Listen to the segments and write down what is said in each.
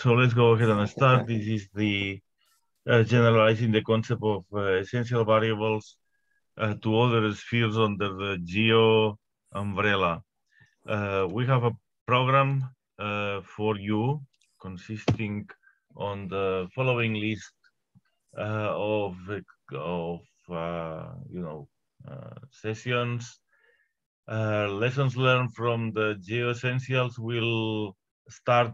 so let's go ahead and start. This is the uh, generalizing the concept of uh, essential variables uh, to other spheres under the geo umbrella. Uh, we have a program uh, for you consisting on the following list uh, of, of you know, sessions. lessons learned from the geo essentials will start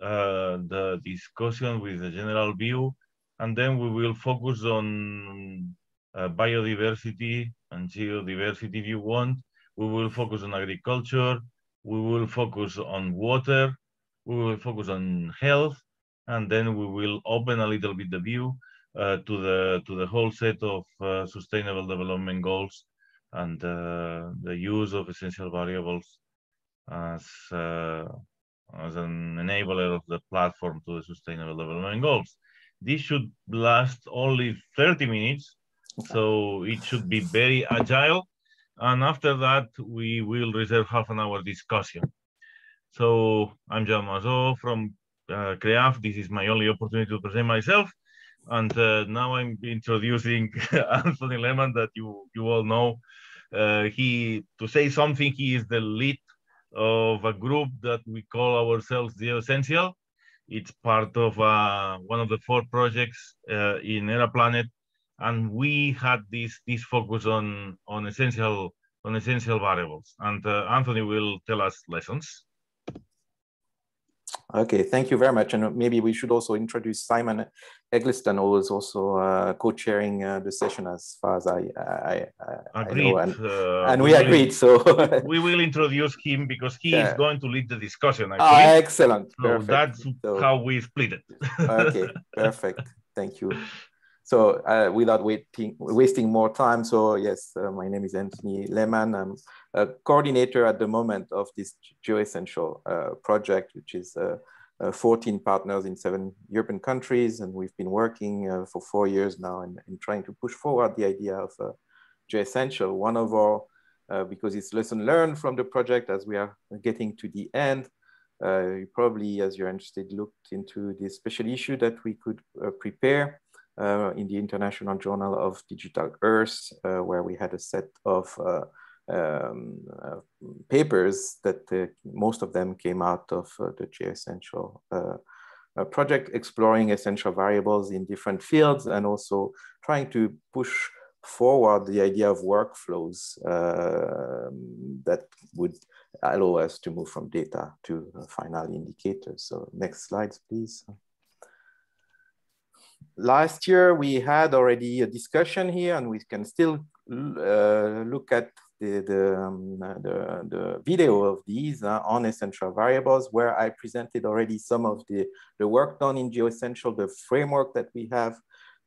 uh, the discussion with the general view, and then we will focus on uh, biodiversity and geodiversity if you want. We will focus on agriculture. We will focus on water. We will focus on health, and then we will open a little bit the view uh, to the to the whole set of uh, sustainable development goals and uh, the use of essential variables as uh, as an enabler of the platform to the Sustainable Development Goals. This should last only 30 minutes, so it should be very agile. And after that, we will reserve half an hour discussion. So I'm Joan Masó from uh, CREAF. This is my only opportunity to present myself. And uh, now I'm introducing Anthony Lehmann that you, you all know. Uh, he, to say something, he is the lead of a group that we call ourselves the Essential. It's part of uh, one of the four projects uh, in ERA-PLANET, and we had this this focus on on essential on essential variables. And uh, Anthony will tell us lessons. Okay, thank you very much. And maybe we should also introduce Simon Eggleston, who is also uh, co-chairing uh, the session as far as I, I, I agreed. Know. And, uh, and we, we agreed, so. we will introduce him because he yeah. is going to lead the discussion. Ah, excellent. So perfect. that's so, how we split it. okay, perfect. Thank you. So uh, without waiting, wasting more time, so yes, uh, my name is Anthony Lehmann. I'm a coordinator at the moment of this GeoEssential uh, project, which is uh, uh, 14 partners in seven European countries. And we've been working uh, for four years now in, in, trying to push forward the idea of GeoEssential. One of our, because it's lesson learned from the project as we are getting to the end, you probably, as you're interested, looked into this special issue that we could prepare uh, in the International Journal of Digital Earth, uh, where we had a set of uh, um, uh, papers that uh, most of them came out of uh, the GeoEssential project, exploring essential variables in different fields and also trying to push forward the idea of workflows that would allow us to move from data to final indicators. So next slides, please last year we had already a discussion here and we can still uh, look at the, the, um, the, the, video of these uh, on essential variables where I presented already some of the, the work done in GeoEssential, the framework that we have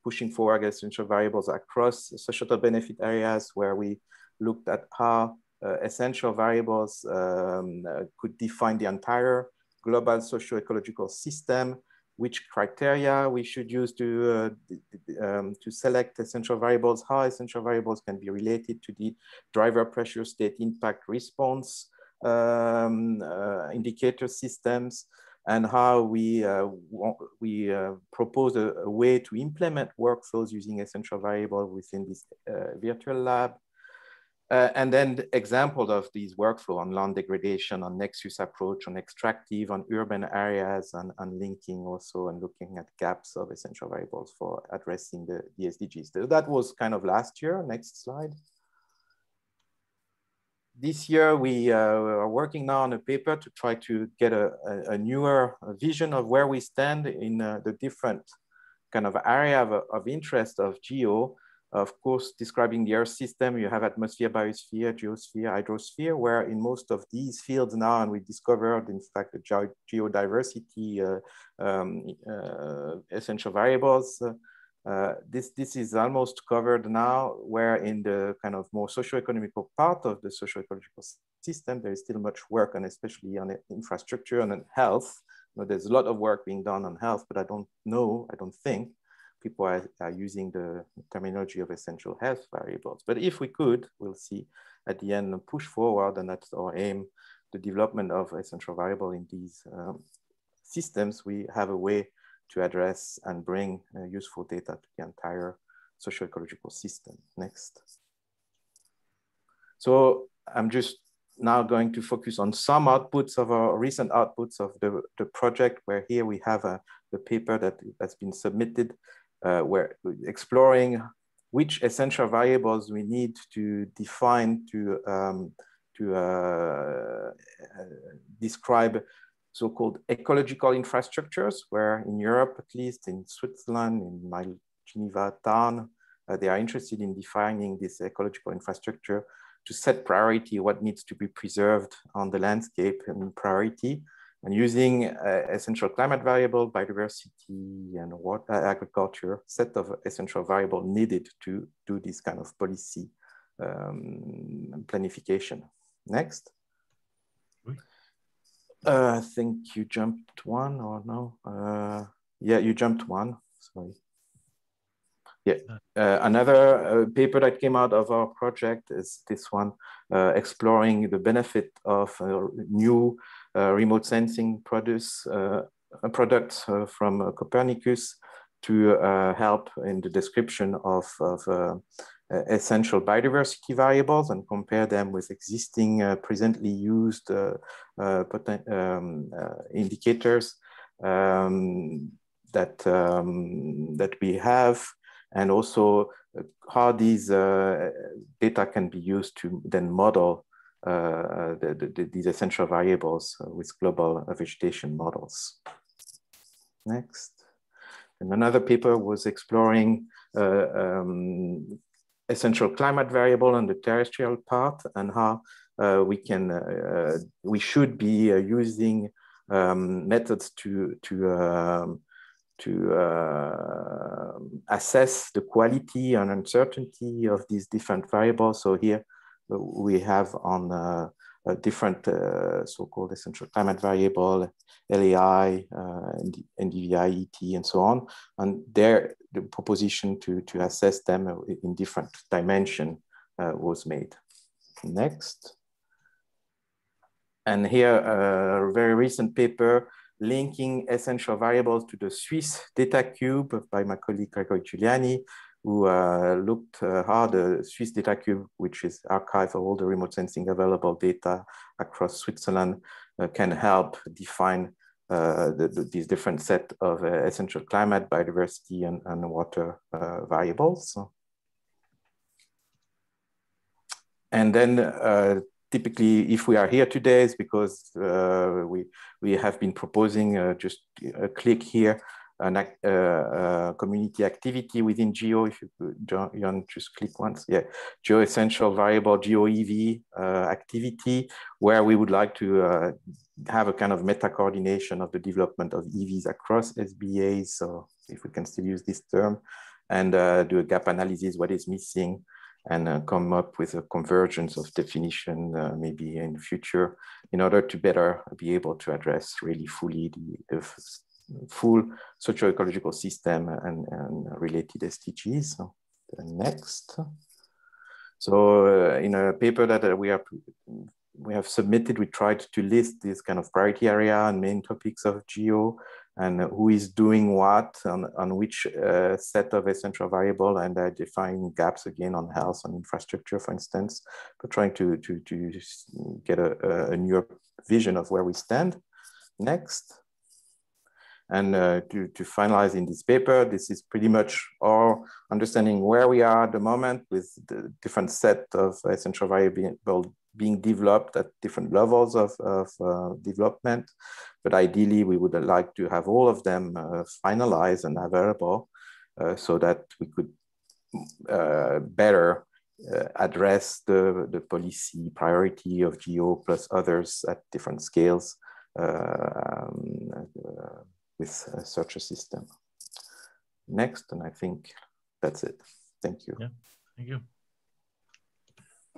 pushing forward essential variables across societal benefit areas where we looked at how uh, essential variables um, uh, could define the entire global socio-ecological system which criteria we should use to, uh, um, to select essential variables, how essential variables can be related to the driver pressure state impact response um, uh, indicator systems, and how we, uh, we uh, propose a, a, way to implement workflows using essential variable within this uh, virtual lab. Uh, and then the examples of these workflow on land degradation, on nexus approach, on extractive, on urban areas, and, and linking also and looking at gaps of essential variables for addressing the, the SDGs. That was kind of last year. Next slide. This year, we uh, are working now on a paper to try to get a, a, a newer vision of where we stand in uh, the different kind of area of, of interest of geo of course, describing the Earth system, you have atmosphere, biosphere, geosphere, hydrosphere, where in most of these fields now, and we discovered, in fact, the ge geodiversity uh, um, uh, essential variables. Uh, this, this is almost covered now, where in the kind of more socio-economical part of the socio-ecological system, there is still much work, and especially on infrastructure and on health. You know, there's a lot of work being done on health, but I don't know, I don't think people are, are, using the terminology of essential health variables. But if we could, we'll see at the end push forward, and that's our aim, the development of essential variable in these um, systems, we have a way to address and bring uh, useful data to the entire socio-ecological system. Next. So I'm just now going to focus on some outputs of our recent outputs of the, the project, where here we have a, the paper that has been submitted, uh, where exploring which essential variables we need to define to, um, to uh, uh, describe so-called ecological infrastructures, where in Europe, at least in Switzerland, in my Geneva town, uh, they are interested in defining this ecological infrastructure to set priority, what needs to be preserved on the landscape and priority, and using uh, essential climate variable, biodiversity, and water, uh, agriculture, set of essential variable needed to do this kind of policy um, planification. Next. Uh, I think you jumped one or no? Uh, yeah, you jumped one, sorry. Yeah, uh, another uh, paper that came out of our project is this one, uh, exploring the benefit of uh, new uh, remote sensing produce, uh, products from Copernicus to help in the description of, of essential biodiversity variables and compare them with existing presently used um, indicators um, that, um, that we have and also uh, how these uh, data can be used to then model uh, the, the, these essential variables with global vegetation models. Next. And another paper was exploring uh, um, essential climate variable on the terrestrial part and how uh, we can, uh, we should be using um, methods to, to um, to uh, assess the quality and uncertainty of these different variables. So here uh, we have on uh, different uh, so-called essential climate variable, LAI, uh, NDVI, ET, and so on. And there, the proposition to, to assess them in different dimension uh, was made. Next. And here, a very recent paper linking essential variables to the Swiss data cube by my colleague Gregory Giuliani, who uh, looked uh, how the Swiss data cube, which is archive of all the remote sensing available data across Switzerland, uh, can help define uh, the, the, these different set of uh, essential climate, biodiversity, and, and water uh, variables. And then typically, if we are here today, it's because uh, we we have been proposing uh, just a click here an uh, uh, community activity within Geo. If you just click once. Yeah, Geo Essential Variable Geo EV uh, activity, where we would like to uh, have a kind of meta coordination of the development of EVs across SBAs. So if we can still use this term, and do a gap analysis, what is missing, and uh, come up with a convergence of definition uh, maybe in future in order to better be able to address really fully the, the full socio-ecological system and, and related SDGs. So next. So uh, in a paper that uh, we are we have submitted, we tried to list this kind of priority area and main topics of geo and who is doing what on, on which uh, set of essential variable and define gaps again on health and infrastructure, for instance, but trying to, to, to get a, a new vision of where we stand. Next. And uh, to, to finalize in this paper, this is pretty much our understanding where we are at the moment with the different set of essential variable being developed at different levels of, of uh, development. But ideally, we would like to have all of them uh, finalized and available uh, so that we could uh, better uh, address the, the policy priority of GEO plus others at different scales um, with such a system. Next, and I think that's it. Thank you. Yeah, thank you.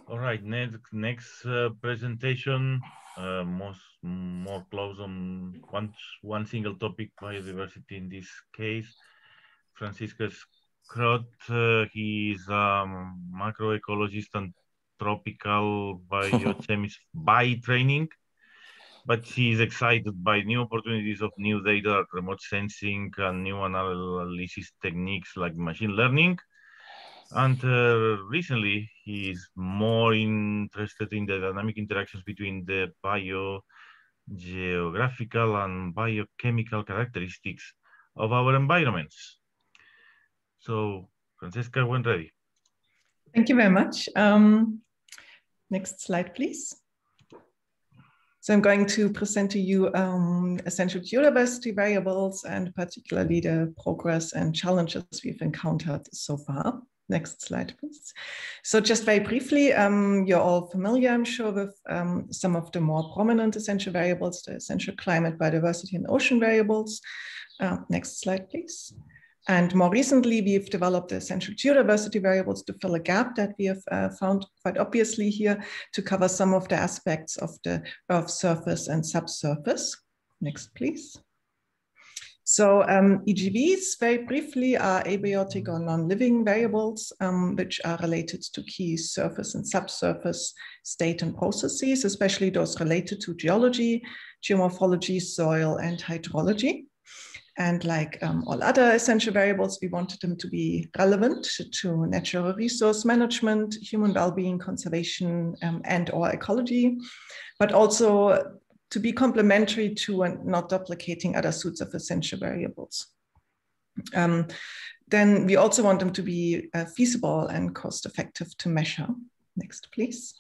All right, next next uh, presentation, uh, most more close on one one single topic, biodiversity in this case. Franziska Schrodt, uh, he is a macroecologist and tropical biochemist by training. But she is excited by new opportunities of new data, remote sensing, and new analysis techniques like machine learning. And uh, recently, he is more interested in the dynamic interactions between the biogeographical and biochemical characteristics of our environments. So, Franziska, when ready. Thank you very much. Um, next slide, please. So I'm going to present to you um, essential geodiversity variables and particularly the progress and challenges we've encountered so far. Next slide, please. So just very briefly, um, you're all familiar, I'm sure, with um, some of the more prominent essential variables, the essential climate, biodiversity, and ocean variables. Uh, next slide, please. And more recently, we've developed the essential geodiversity variables to fill a gap that we have uh, found quite obviously here to cover some of the aspects of the Earth surface and subsurface. Next, please. So um, EGVs, very briefly, are abiotic or non-living variables, um, which are related to key surface and subsurface state and processes, especially those related to geology, geomorphology, soil, and hydrology. And like um, all other essential variables, we wanted them to be relevant to natural resource management, human well-being, conservation, um, and or ecology, but also to be complementary to and not duplicating other suites of essential variables. Um, then we also want them to be uh, feasible and cost effective to measure. Next, please.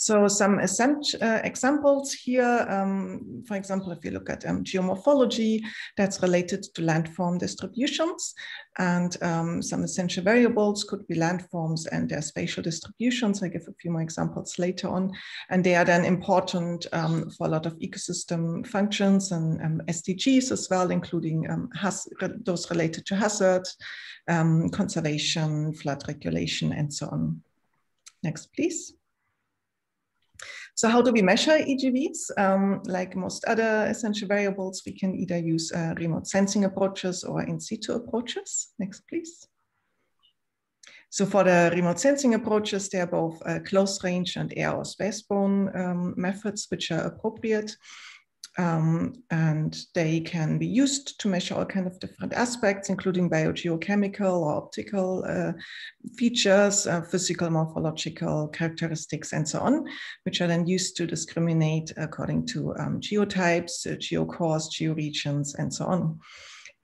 So some uh, examples here, um, for example, if you look at um, geomorphology, that's related to landform distributions. And um, some essential variables could be landforms and their spatial distributions. I give a few more examples later on. And they are then important um, for a lot of ecosystem functions and um, SDGs as well, including um, those related to hazard, conservation, flood regulation, and so on. Next, please. So how do we measure EGVs? Um, like most other essential variables, we can either use uh, remote sensing approaches or in situ approaches. Next, please. So for the remote sensing approaches, they are both uh, close range and air or spaceborne um, methods, which are appropriate. Um, and they can be used to measure all kind of different aspects, including biogeochemical or optical uh, features, uh, physical, morphological characteristics, and so on, which are then used to discriminate according to um, geotypes, uh, geocores, georegions, and so on.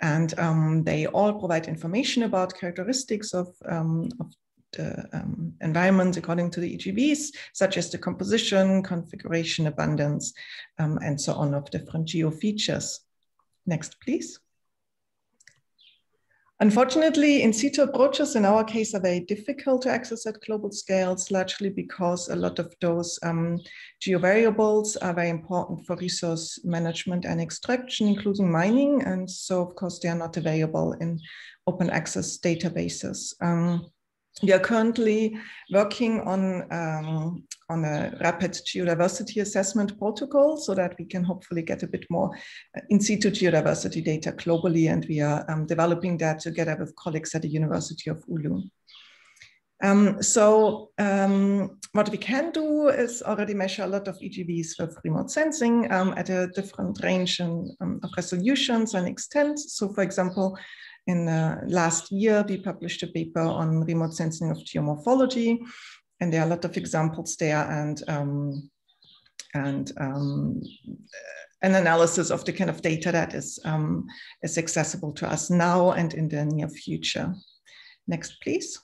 And um, they all provide information about characteristics of, um, of the um, environment according to the EGVs, such as the composition, configuration, abundance, um, and so on of different geo features. Next, please. Unfortunately, in situ approaches in our case are very difficult to access at global scales, largely because a lot of those um, geovariables are very important for resource management and extraction, including mining. And so, of course, they are not available in open access databases. Um, we are currently working on, um, on a rapid geodiversity assessment protocol so that we can hopefully get a bit more uh, in situ geodiversity data globally. And we are um, developing that together with colleagues at the University of Oulu. Um, so um, what we can do is already measure a lot of EGVs with remote sensing um, at a different range and, um, of resolutions and extent. So for example, in uh, last year, we published a paper on remote sensing of geomorphology, and there are a lot of examples there and um, and um, an analysis of the kind of data that is um, is accessible to us now and in the near future. Next, please.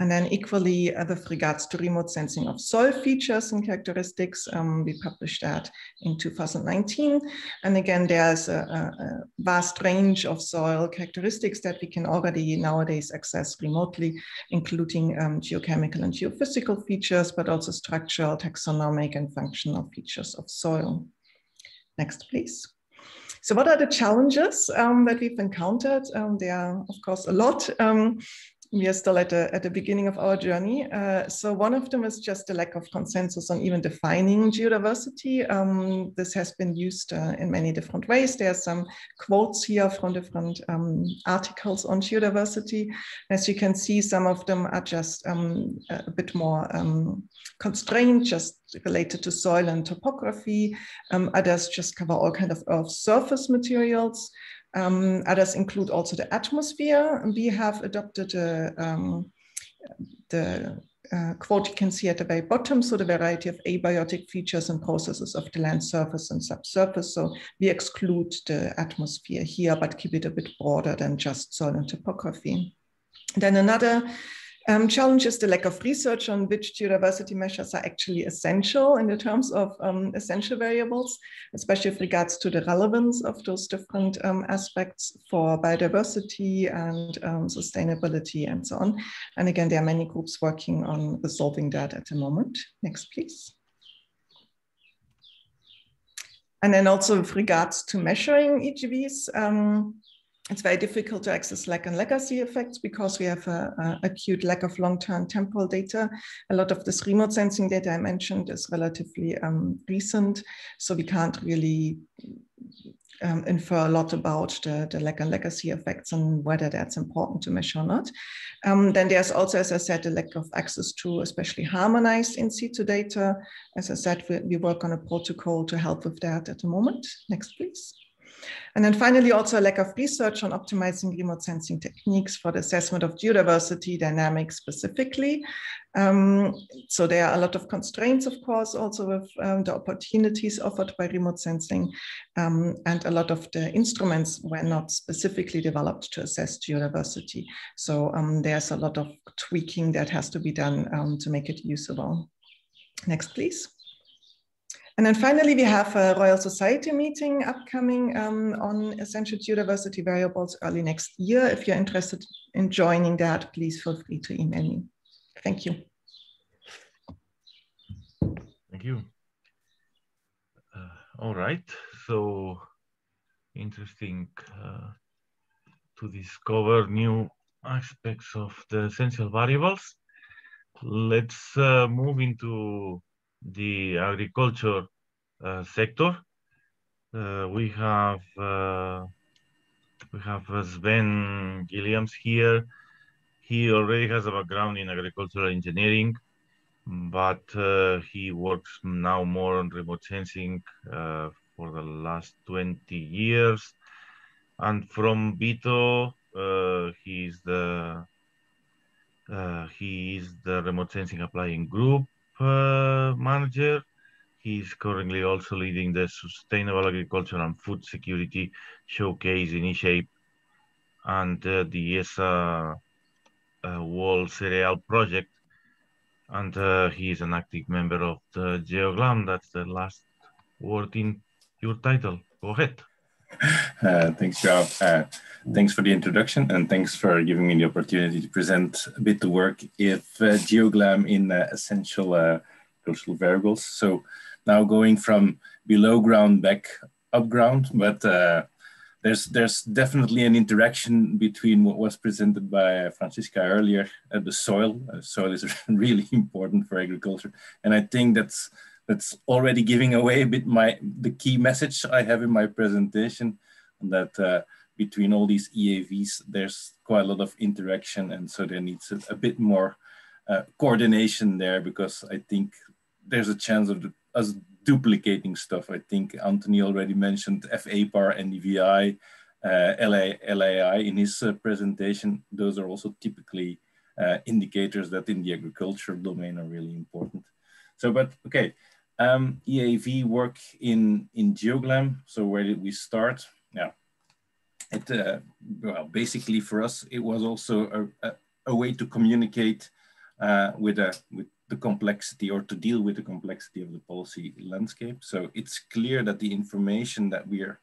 And then equally uh, with regards to remote sensing of soil features and characteristics, um, we published that in 2019. And again, there's a, a, vast range of soil characteristics that we can already nowadays access remotely, including um, geochemical and geophysical features, but also structural, taxonomic and functional features of soil. Next, please. So what are the challenges um, that we've encountered? Um, there are, of course, a lot. Um, we are still at the, at the beginning of our journey. Uh, so one of them is just the lack of consensus on even defining geodiversity. Um, this has been used uh, in many different ways. There are some quotes here from different um, articles on geodiversity. As you can see, some of them are just um, a bit more um, constrained, just related to soil and topography. Um, others just cover all kind of earth surface materials. Um, others include also the atmosphere. We have adopted a, um, the uh, quote you can see at the very bottom, so the variety of abiotic features and processes of the land surface and subsurface. So we exclude the atmosphere here, but keep it a bit broader than just soil and topography. Then another um, challenge is the lack of research on which geodiversity measures are actually essential in the terms of um, essential variables, especially with regards to the relevance of those different um, aspects for biodiversity and um, sustainability and so on. And again, there are many groups working on resolving that at the moment. Next, please. And then also with regards to measuring EGVs, um, it's very difficult to access lag and legacy effects because we have a, a acute lack of long-term temporal data. A lot of this remote sensing data I mentioned is relatively um, recent, so we can't really um, infer a lot about the, the lag and legacy effects and whether that's important to measure or not. Um, then there's also, as I said, a lack of access to especially harmonized in situ data. As I said, we, we work on a protocol to help with that at the moment. Next, please. And then finally, also a lack of research on optimizing remote sensing techniques for the assessment of geodiversity dynamics specifically. Um, so there are a lot of constraints, of course, also with um, the opportunities offered by remote sensing. Um, and a lot of the instruments were not specifically developed to assess geodiversity. So um, there's a lot of tweaking that has to be done um, to make it usable. Next, please. And then finally, we have a Royal Society meeting upcoming um, on essential geodiversity variables early next year. If you're interested in joining that, please feel free to email me. Thank you. Thank you. Uh, all right, so interesting uh, to discover new aspects of the essential variables. Let's uh, move into the agriculture uh, sector. Uh, we have uh, we have Sven Gilliams here. He already has a background in agricultural engineering, but uh, he works now more on remote sensing uh, for the last 20 years. And from Vito, uh, he's the he is the remote sensing applying group uh, manager. He's currently also leading the Sustainable Agriculture and Food Security Showcase in eShape and uh, the ESA uh, World Cereal Project. And uh, he is an active member of the GeoGlam. That's the last word in your title. Go ahead. Uh, thanks, Joan. Uh, thanks for the introduction and thanks for giving me the opportunity to present a bit the work of uh, GeoGlam in uh, essential uh, cultural variables. So now going from below ground back up ground, but there's there's definitely an interaction between what was presented by Franziska earlier, the soil. soil is really important for agriculture, and I think that's that's already giving away a bit my the key message I have in my presentation that uh, between all these EAVs, there's quite a lot of interaction. And so there needs a, a bit more uh, coordination there because I think there's a chance of the, us duplicating stuff. I think Anthony already mentioned FAPAR and EVI, uh, LA, LAI in his uh, presentation. Those are also typically uh, indicators that in the agricultural domain are really important. So, but okay, um, EAV work in, in GeoGlam. So where did we start? Yeah, it, uh, well, basically for us, it was also a, a, a way to communicate uh, with, a, with the complexity or to deal with the complexity of the policy landscape. So it's clear that the information that we are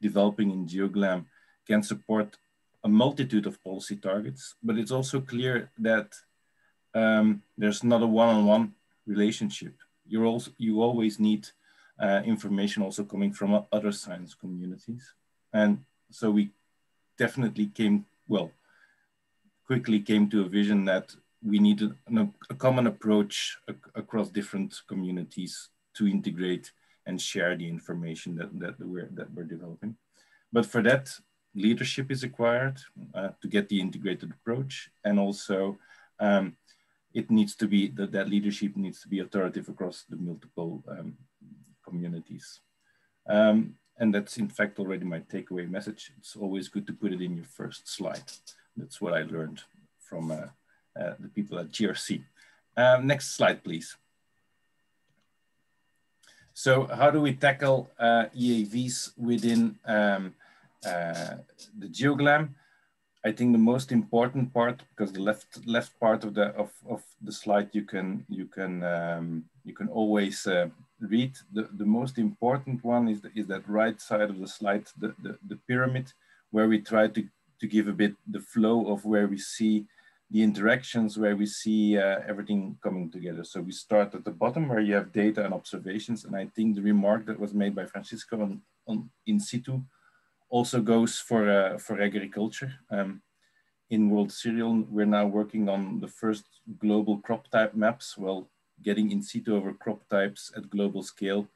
developing in GeoGlam can support a multitude of policy targets, but it's also clear that um, there's not a one-on-one -on -one relationship you also you always need uh, information also coming from other science communities, and so we definitely came well quickly came to a vision that we needed a common approach across different communities to integrate and share the information that, that, we're, that we're developing. But for that, leadership is required uh, to get the integrated approach. And also um, it needs to be, that, that leadership needs to be authoritative across the multiple um, communities. Um, and that's in fact already my takeaway message. It's always good to put it in your first slide. That's what I learned from uh, uh, the people at GRC. Um, next slide, please. So how do we tackle uh, EAVs within um, uh, the GeoGLAM? I think the most important part, because the left left part of the of, of the slide you can you can um, you can always uh, read. The, the most important one is the, is that right side of the slide, the, the, the pyramid, where we try to to give a bit the flow of where we see the interactions where we see uh, everything coming together. So we start at the bottom where you have data and observations. And I think the remark that was made by Franziska on, on in situ also goes for, uh, for agriculture. Um, in World Cereal, we're now working on the first global crop type maps. Well, getting in situ over crop types at global scale,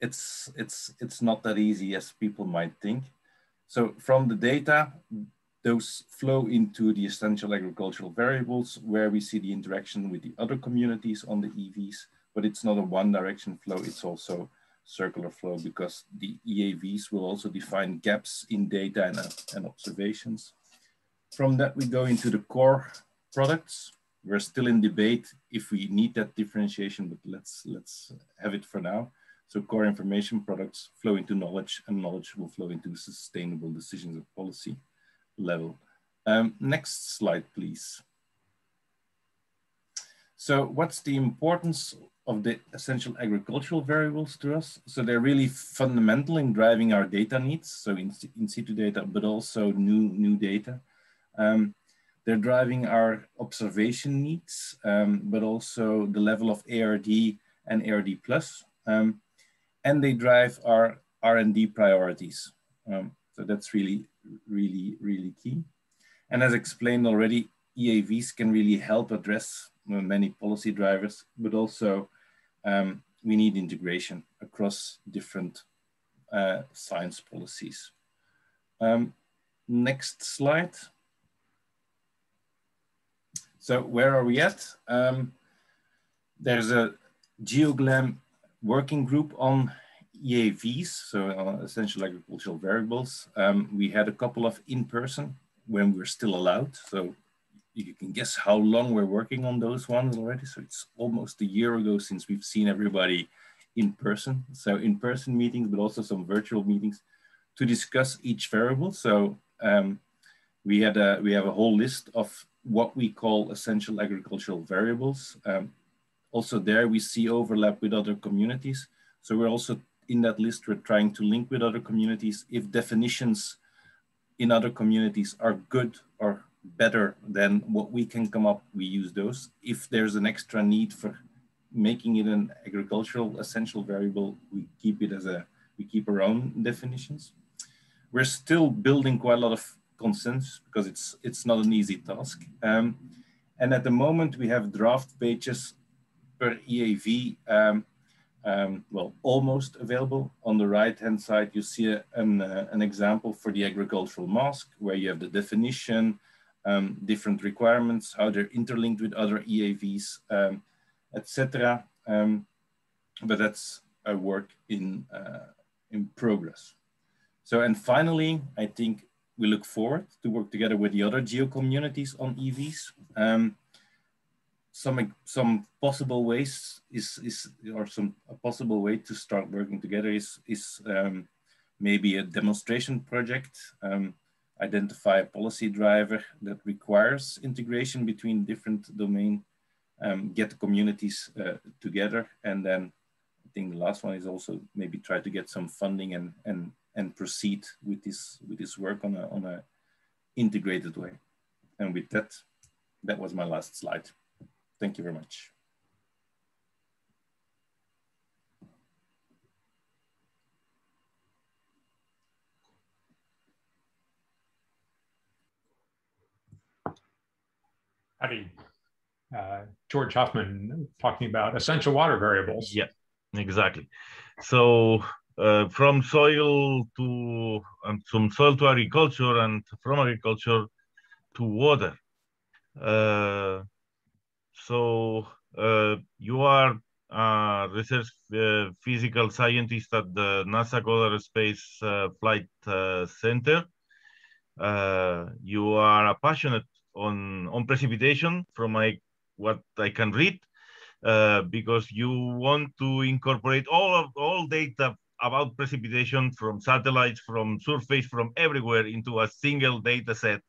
it's, it's, it's not that easy as people might think. So from the data, those flow into the essential agricultural variables where we see the interaction with the other communities on the EVs, but it's not a one direction flow, it's also circular flow because the EAVs will also define gaps in data and, uh, and observations. From that, we go into the core products. We're still in debate if we need that differentiation, but let's, let's have it for now. So core information products flow into knowledge and knowledge will flow into sustainable decisions of policy level. Um, next slide, please. So what's the importance of the essential agricultural variables to us? So they're really fundamental in driving our data needs, so in, in situ data, but also new, new data. Um, they're driving our observation needs, um, but also the level of ARD and ARD plus. Um, and they drive our R&D priorities. Um, so that's really, really, really key. And as explained already, EAVs can really help address many policy drivers, but also um, we need integration across different uh, science policies. Um, next slide. So where are we at? Um, there's a GeoGLAM working group on EAVs, so uh, essential agricultural variables. Um, we had a couple of in-person when we're still allowed. So you can guess how long we're working on those ones already. So it's almost a year ago since we've seen everybody in person. So in-person meetings, but also some virtual meetings to discuss each variable. So um, we had a, we have a whole list of what we call essential agricultural variables. Um, also there we see overlap with other communities. So we're also in that list, we're trying to link with other communities. If definitions in other communities are good or better than what we can come up, we use those. If there's an extra need for making it an agricultural essential variable, we keep it as a, we keep our own definitions. We're still building quite a lot of consensus because it's, it's not an easy task. Um, and at the moment we have draft pages per EAV um, um, well, almost available. On the right-hand side, you see a, an, uh, an example for the agricultural mask, where you have the definition, um, different requirements, how they're interlinked with other EAVs, um, etc. Um, but that's a work in, uh, in progress. So, and finally, I think we look forward to work together with the other geo communities on EVs. Um, some some possible ways is is or some a possible way to start working together is is um, maybe a demonstration project um, identify a policy driver that requires integration between different domain um, get the communities uh, together and then I think the last one is also maybe try to get some funding and and and proceed with this with this work on a on a integrated way and with that that was my last slide. Thank you very much. Howdy. Uh, George Huffman talking about essential water variables. Yeah, exactly. So uh, from soil to um, from soil to agriculture and from agriculture to water. Uh, so uh, you are a research uh, physical scientist at the NASA Goddard Space uh, Flight Center. you are a passionate on on precipitation from my what I can read. Uh, because you want to incorporate all of all data about precipitation from satellites, from surface, from everywhere into a single data set.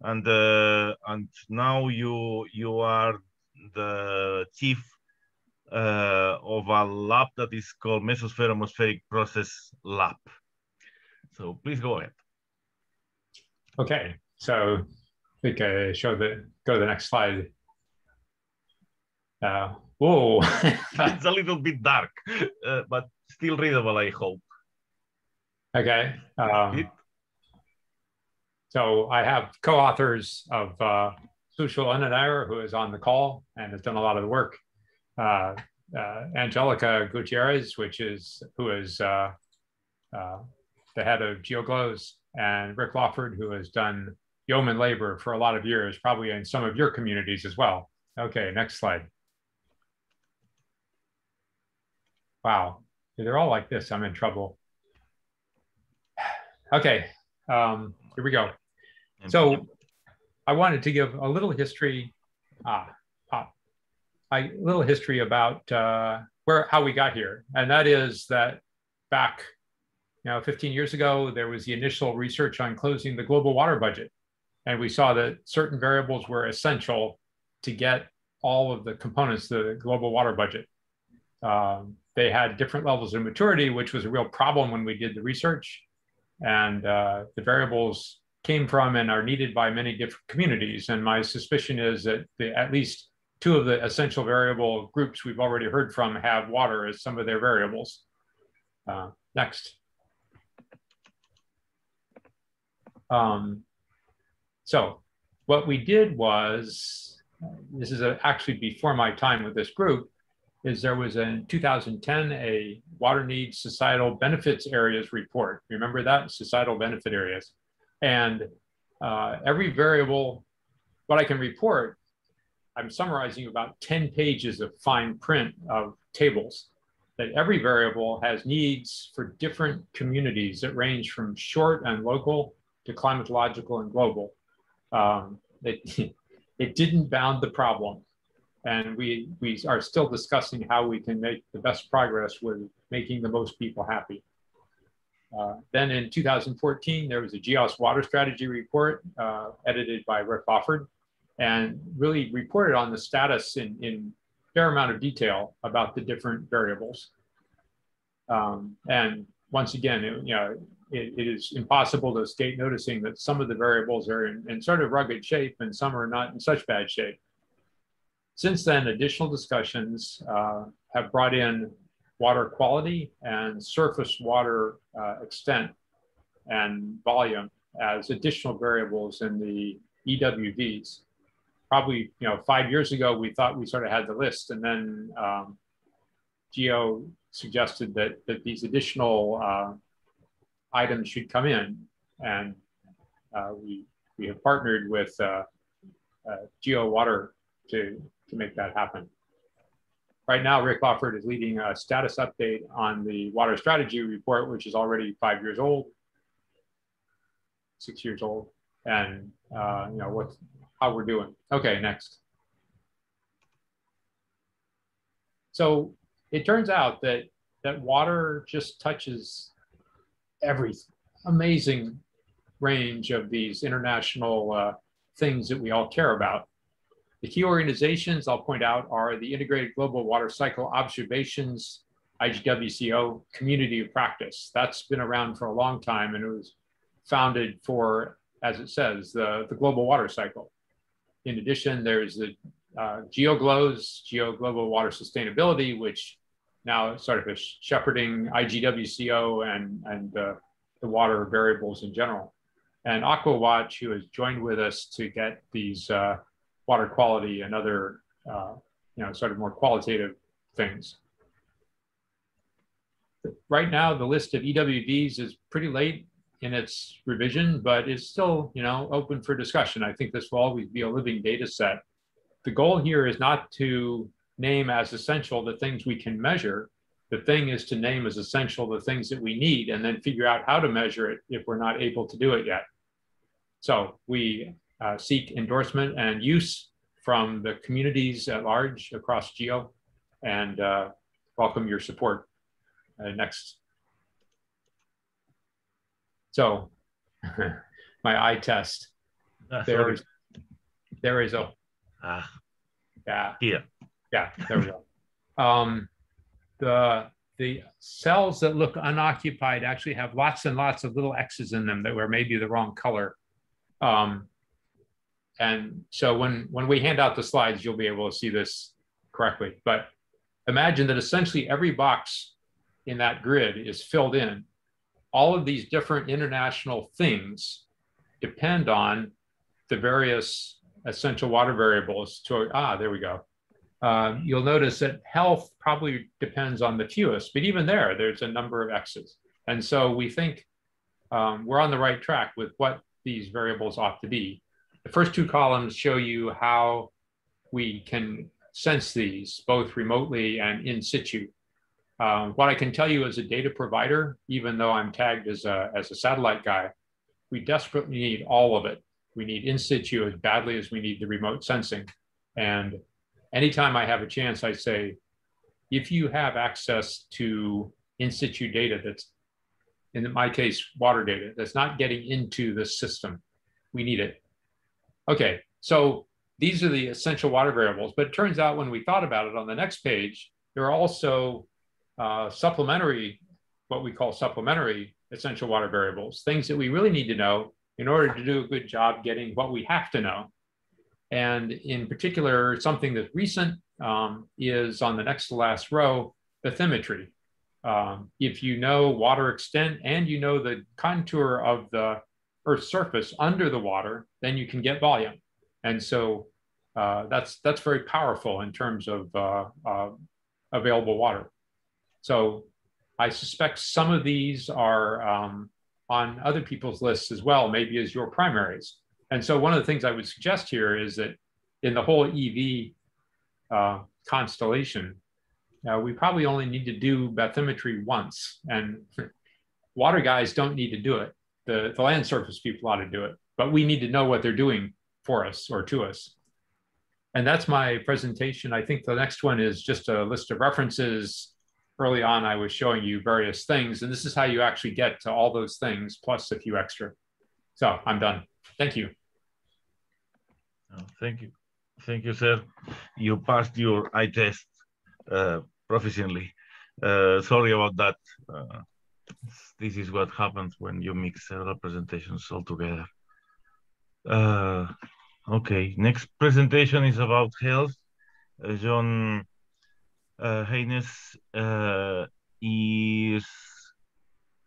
And, uh, and now you, you are the chief uh, of a lab that is called Mesoscale Atmospheric Process Lab. So please go ahead. Okay, so think I show the, go to the next slide. Uh, whoa. it's a little bit dark, uh, but still readable, I hope. Okay. Um, so I have co-authors of uh, Sushel Unninayar, who is on the call and has done a lot of the work. Uh, uh, Angelica Gutierrez, which is who is uh, uh, the head of GeoGlows, and Rick Lawford, who has done yeoman labor for a lot of years, probably in some of your communities as well. Okay, next slide. Wow, they're all like this. I'm in trouble. Okay, um, here we go. So I wanted to give a little history, ah, uh, a little history about uh, where how we got here, and that is that back, you know, 15 years ago, there was the initial research on closing the global water budget, and we saw that certain variables were essential to get all of the components the global water budget. Um, they had different levels of maturity, which was a real problem when we did the research. And uh, the variables came from and are needed by many different communities. And my suspicion is that the, at least two of the essential variable groups we've already heard from have water as some of their variables. Uh, next. Um, so what we did was, this is a, actually before my time with this group, is there was in 2010 a water needs societal benefits areas report. Remember that societal benefit areas, and uh, every variable. What I can report, I'm summarizing about 10 pages of fine print of tables. That every variable has needs for different communities that range from short and local to climatological and global. Um, it, it didn't bound the problem and we, we are still discussing how we can make the best progress with making the most people happy. Uh, then in 2014, there was a GEOS water strategy report uh, edited by Rick Lawford and really reported on the status in, in fair amount of detail about the different variables. Um, and once again, it, you know, it, it is impossible to escape noticing that some of the variables are in, in sort of rugged shape and some are not in such bad shape. Since then, additional discussions uh, have brought in water quality and surface water uh, extent and volume as additional variables in the EWVs. Probably, you know, five years ago, we thought we sort of had the list, and then um, Geo suggested that, that these additional uh, items should come in, and uh, we, we have partnered with uh, uh, Geo Water to to make that happen. Right now, Rick Lawford is leading a status update on the water strategy report, which is already five years old, six years old, and uh, you know what, how we're doing. Okay, next. So it turns out that that water just touches every amazing range of these international uh, things that we all care about. The key organizations I'll point out are the Integrated Global Water Cycle Observations, IGWCO Community of Practice. That's been around for a long time and it was founded for, as it says, the, the global water cycle. In addition, there's the uh, GeoGlows, Geo Global Water Sustainability, which now sort of shepherding IGWCO and, and uh, the water variables in general. And AquaWatch, who has joined with us to get these uh, water quality and other, uh, you know, sort of more qualitative things. Right now, the list of EWVs is pretty late in its revision, but it's still, you know, open for discussion. I think this will always be a living data set. The goal here is not to name as essential the things we can measure. The thing is to name as essential the things that we need and then figure out how to measure it if we're not able to do it yet. So we uh, seek endorsement and use from the communities at large across GEO and uh, welcome your support. Uh, next. So my eye test. There is, there is a, Ah, yeah, here. Yeah, there we go. Um, the, the cells that look unoccupied actually have lots and lots of little X's in them that were maybe the wrong color. Um, and so when, when we hand out the slides, you'll be able to see this correctly. But imagine that essentially every box in that grid is filled in. All of these different international things depend on the various essential water variables. To, ah, there we go. Um, you'll notice that health probably depends on the fewest, but even there, there's a number of X's. And so we think um, we're on the right track with what these variables ought to be. The first two columns show you how we can sense these both remotely and in situ. Um, what I can tell you as a data provider, even though I'm tagged as a, as a satellite guy, we desperately need all of it. We need in situ as badly as we need the remote sensing. And anytime I have a chance, I say, if you have access to in situ data that's, in my case, water data, that's not getting into the system, we need it. Okay, so these are the essential water variables, but it turns out when we thought about it on the next page, there are also uh, supplementary, what we call supplementary essential water variables, things that we really need to know in order to do a good job getting what we have to know. And in particular, something that's recent um, is on the next to last row, bathymetry. Um, if you know water extent and you know the contour of the Earth's surface under the water, then you can get volume. And so uh, that's, that's very powerful in terms of uh, uh, available water. So I suspect some of these are um, on other people's lists as well, maybe as your primaries. And so one of the things I would suggest here is that in the whole EV uh, constellation, uh, we probably only need to do bathymetry once. And water guys don't need to do it. The, the land surface people ought to do it, but we need to know what they're doing for us or to us. And that's my presentation. I think the next one is just a list of references. Early on, I was showing you various things, and this is how you actually get to all those things, plus a few extra. So I'm done. Thank you. Oh, thank you. Thank you, sir. You passed your eye test uh, proficiently. Uh, sorry about that. Uh, this is what happens when you mix several presentations all together. Uh, okay, next presentation is about health. Uh, John uh, Haynes uh, is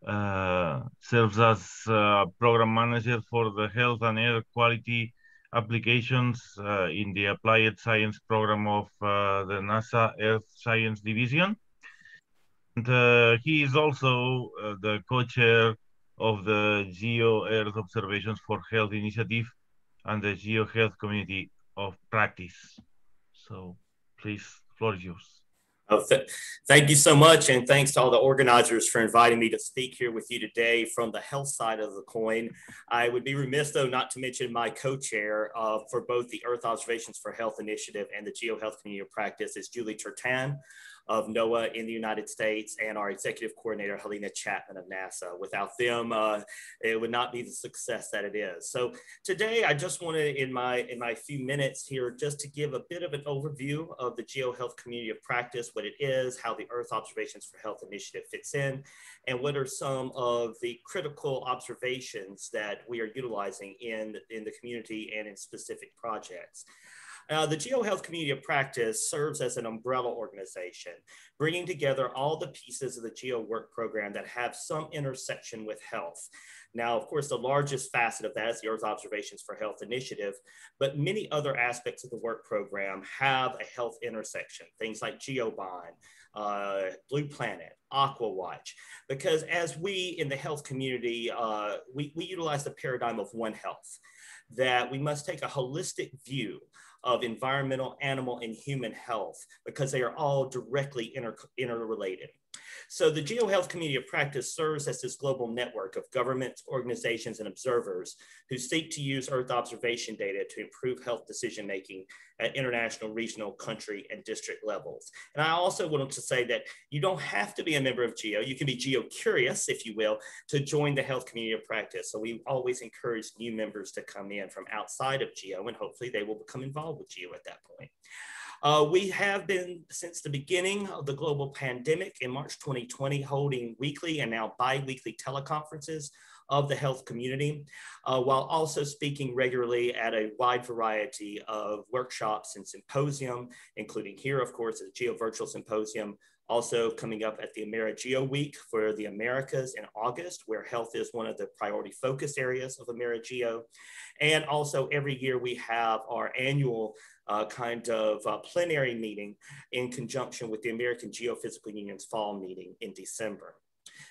uh, serves as uh, program manager for the health and air quality applications uh, in the applied science program of uh, the NASA Earth Science Division. And uh, he is also uh, the co-chair of the Geo Earth Observations for Health Initiative and the Geo Health Community of Practice. So please, floor is yours. Oh, th thank you so much. And thanks to all the organizers for inviting me to speak here with you today from the health side of the coin. I would be remiss, though, not to mention my co-chair uh, for both the Earth Observations for Health Initiative and the GeoHealth Community of Practice is Juli Trtanj of NOAA in the United States and our executive coordinator, Helena Chapman of NASA. Without them, uh, it would not be the success that it is. So today I just wanted in my, in my few minutes here, just to give a bit of an overview of the GeoHealth community of practice, what it is, how the Earth Observations for Health Initiative fits in, and what are some of the critical observations that we are utilizing in, in the community and in specific projects. Uh, the GeoHealth Community of Practice serves as an umbrella organization, bringing together all the pieces of the Geo Work Program that have some intersection with health. Now, of course, the largest facet of that is the Earth Observations for Health Initiative, but many other aspects of the work program have a health intersection, things like GEO BON, uh, Blue Planet, Aqua Watch, because as we in the health community, uh, we, we utilize the paradigm of One Health, that we must take a holistic view of environmental, animal, and human health because they are all directly inter interrelated. So the GeoHealth Community of Practice serves as this global network of governments, organizations, and observers who seek to use Earth observation data to improve health decision-making at international, regional, country, and district levels. And I also wanted to say that you don't have to be a member of GEO. You can be GEO curious, if you will, to join the health community of practice. So we always encourage new members to come in from outside of GEO, and hopefully they will become involved with GEO at that point. Uh, we have been, since the beginning of the global pandemic in March 2020, holding weekly and now bi-weekly teleconferences of the health community, uh, while also speaking regularly at a wide variety of workshops and symposium, including here, of course, the Geo Virtual Symposium, also coming up at the AmeriGeo Week for the Americas in August, where health is one of the priority focus areas of AmeriGeo. And also every year we have our annual uh, kind of uh, plenary meeting in conjunction with the American Geophysical Union's fall meeting in December.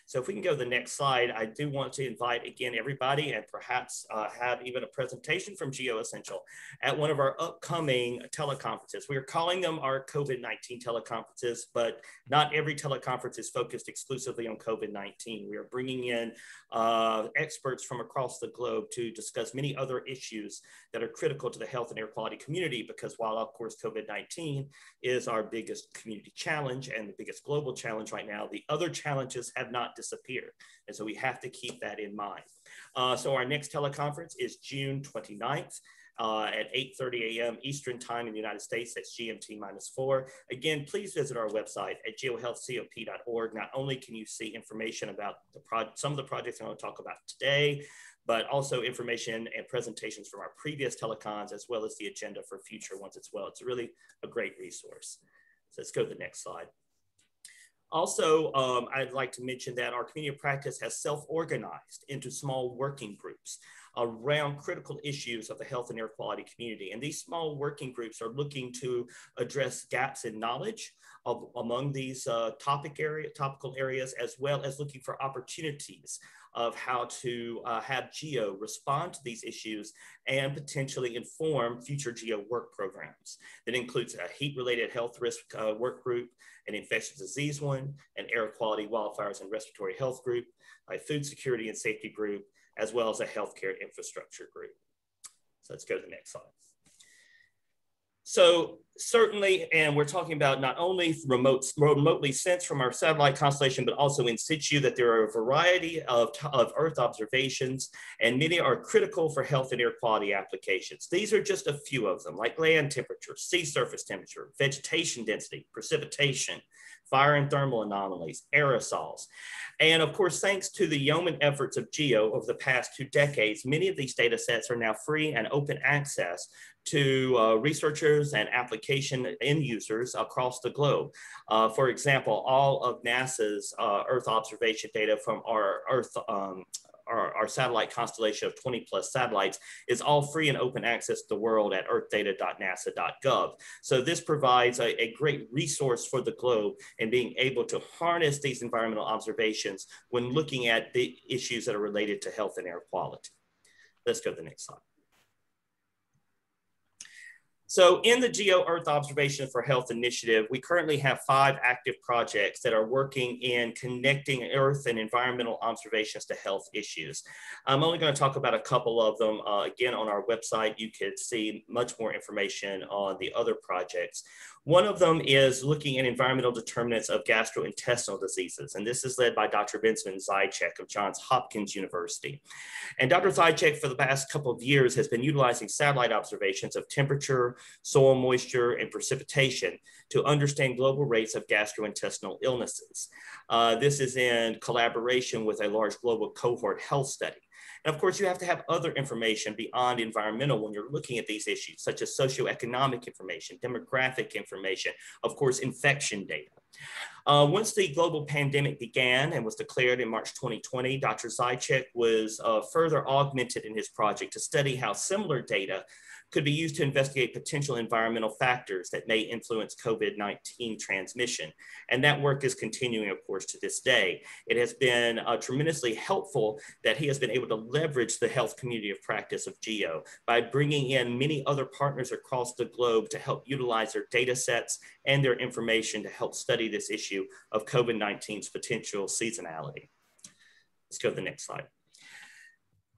So if we can go to the next slide, I do want to invite again everybody and perhaps uh, have even a presentation from GeoEssential at one of our upcoming teleconferences. We are calling them our COVID-19 teleconferences, but not every teleconference is focused exclusively on COVID-19. We are bringing in uh, experts from across the globe to discuss many other issues that are critical to the health and air quality community because while of course COVID-19 is our biggest community challenge and the biggest global challenge right now, the other challenges have not disappear. And so we have to keep that in mind. Uh, so our next teleconference is June 29th. Uh, at 8.30 a.m. Eastern time in the United States, that's GMT minus four. Again, please visit our website at geohealthcop.org. Not only can you see information about the pro- some of the projects I'm going to talk about today, but also information and presentations from our previous telecons, as well as the agenda for future ones as well. It's really a great resource. So let's go to the next slide. Also, um, I'd like to mention that our community of practice has self-organized into small working groups around critical issues of the health and air quality community. And these small working groups are looking to address gaps in knowledge of, among these uh, topic area, topical areas, as well as looking for opportunities of how to uh, have GEO respond to these issues and potentially inform future GEO work programs. That includes a heat-related health risk uh, work group, an infectious disease one, an air quality, wildfires, and respiratory health group, a food security and safety group, as well as a healthcare infrastructure group. So let's go to the next slide. So certainly, and we're talking about not only remote, remotely sensed from our satellite constellation, but also in situ, that there are a variety of, of Earth observations, and many are critical for health and air quality applications. These are just a few of them, like land temperature, sea surface temperature, vegetation density, precipitation, fire and thermal anomalies, aerosols. And of course, thanks to the yeoman efforts of GEO over the past two decades, many of these data sets are now free and open access to uh, researchers and application end users across the globe. Uh, for example, all of NASA's uh, Earth observation data from our Earth um, our, our, satellite constellation of 20 plus satellites is all free and open access to the world at earthdata.nasa.gov. So this provides a, a great resource for the globe in being able to harness these environmental observations when looking at the issues that are related to health and air quality. Let's go to the next slide. So in the Geo Earth Observation for Health initiative, we currently have five active projects that are working in connecting Earth and environmental observations to health issues. I'm only going to talk about a couple of them. Uh, again, on our website, you could see much more information on the other projects. One of them is looking at environmental determinants of gastrointestinal diseases. And this is led by Dr. Benjamin Zaitchik of Johns Hopkins University. And Dr. Zaitchik for the past couple of years has been utilizing satellite observations of temperature, soil moisture, and precipitation to understand global rates of gastrointestinal illnesses. Uh, this is in collaboration with a large global cohort health study. And of course, you have to have other information beyond environmental when you're looking at these issues, such as socioeconomic information, demographic information, of course, infection data. Uh, once the global pandemic began and was declared in March 2020, Dr. Zaitchik was uh, further augmented in his project to study how similar data could be used to investigate potential environmental factors that may influence COVID-19 transmission. And that work is continuing, of course, to this day. It has been uh, tremendously helpful that he has been able to leverage the health community of practice of GEO by bringing in many other partners across the globe to help utilize their data sets and their information to help study this issue of COVID-19's potential seasonality. Let's go to the next slide.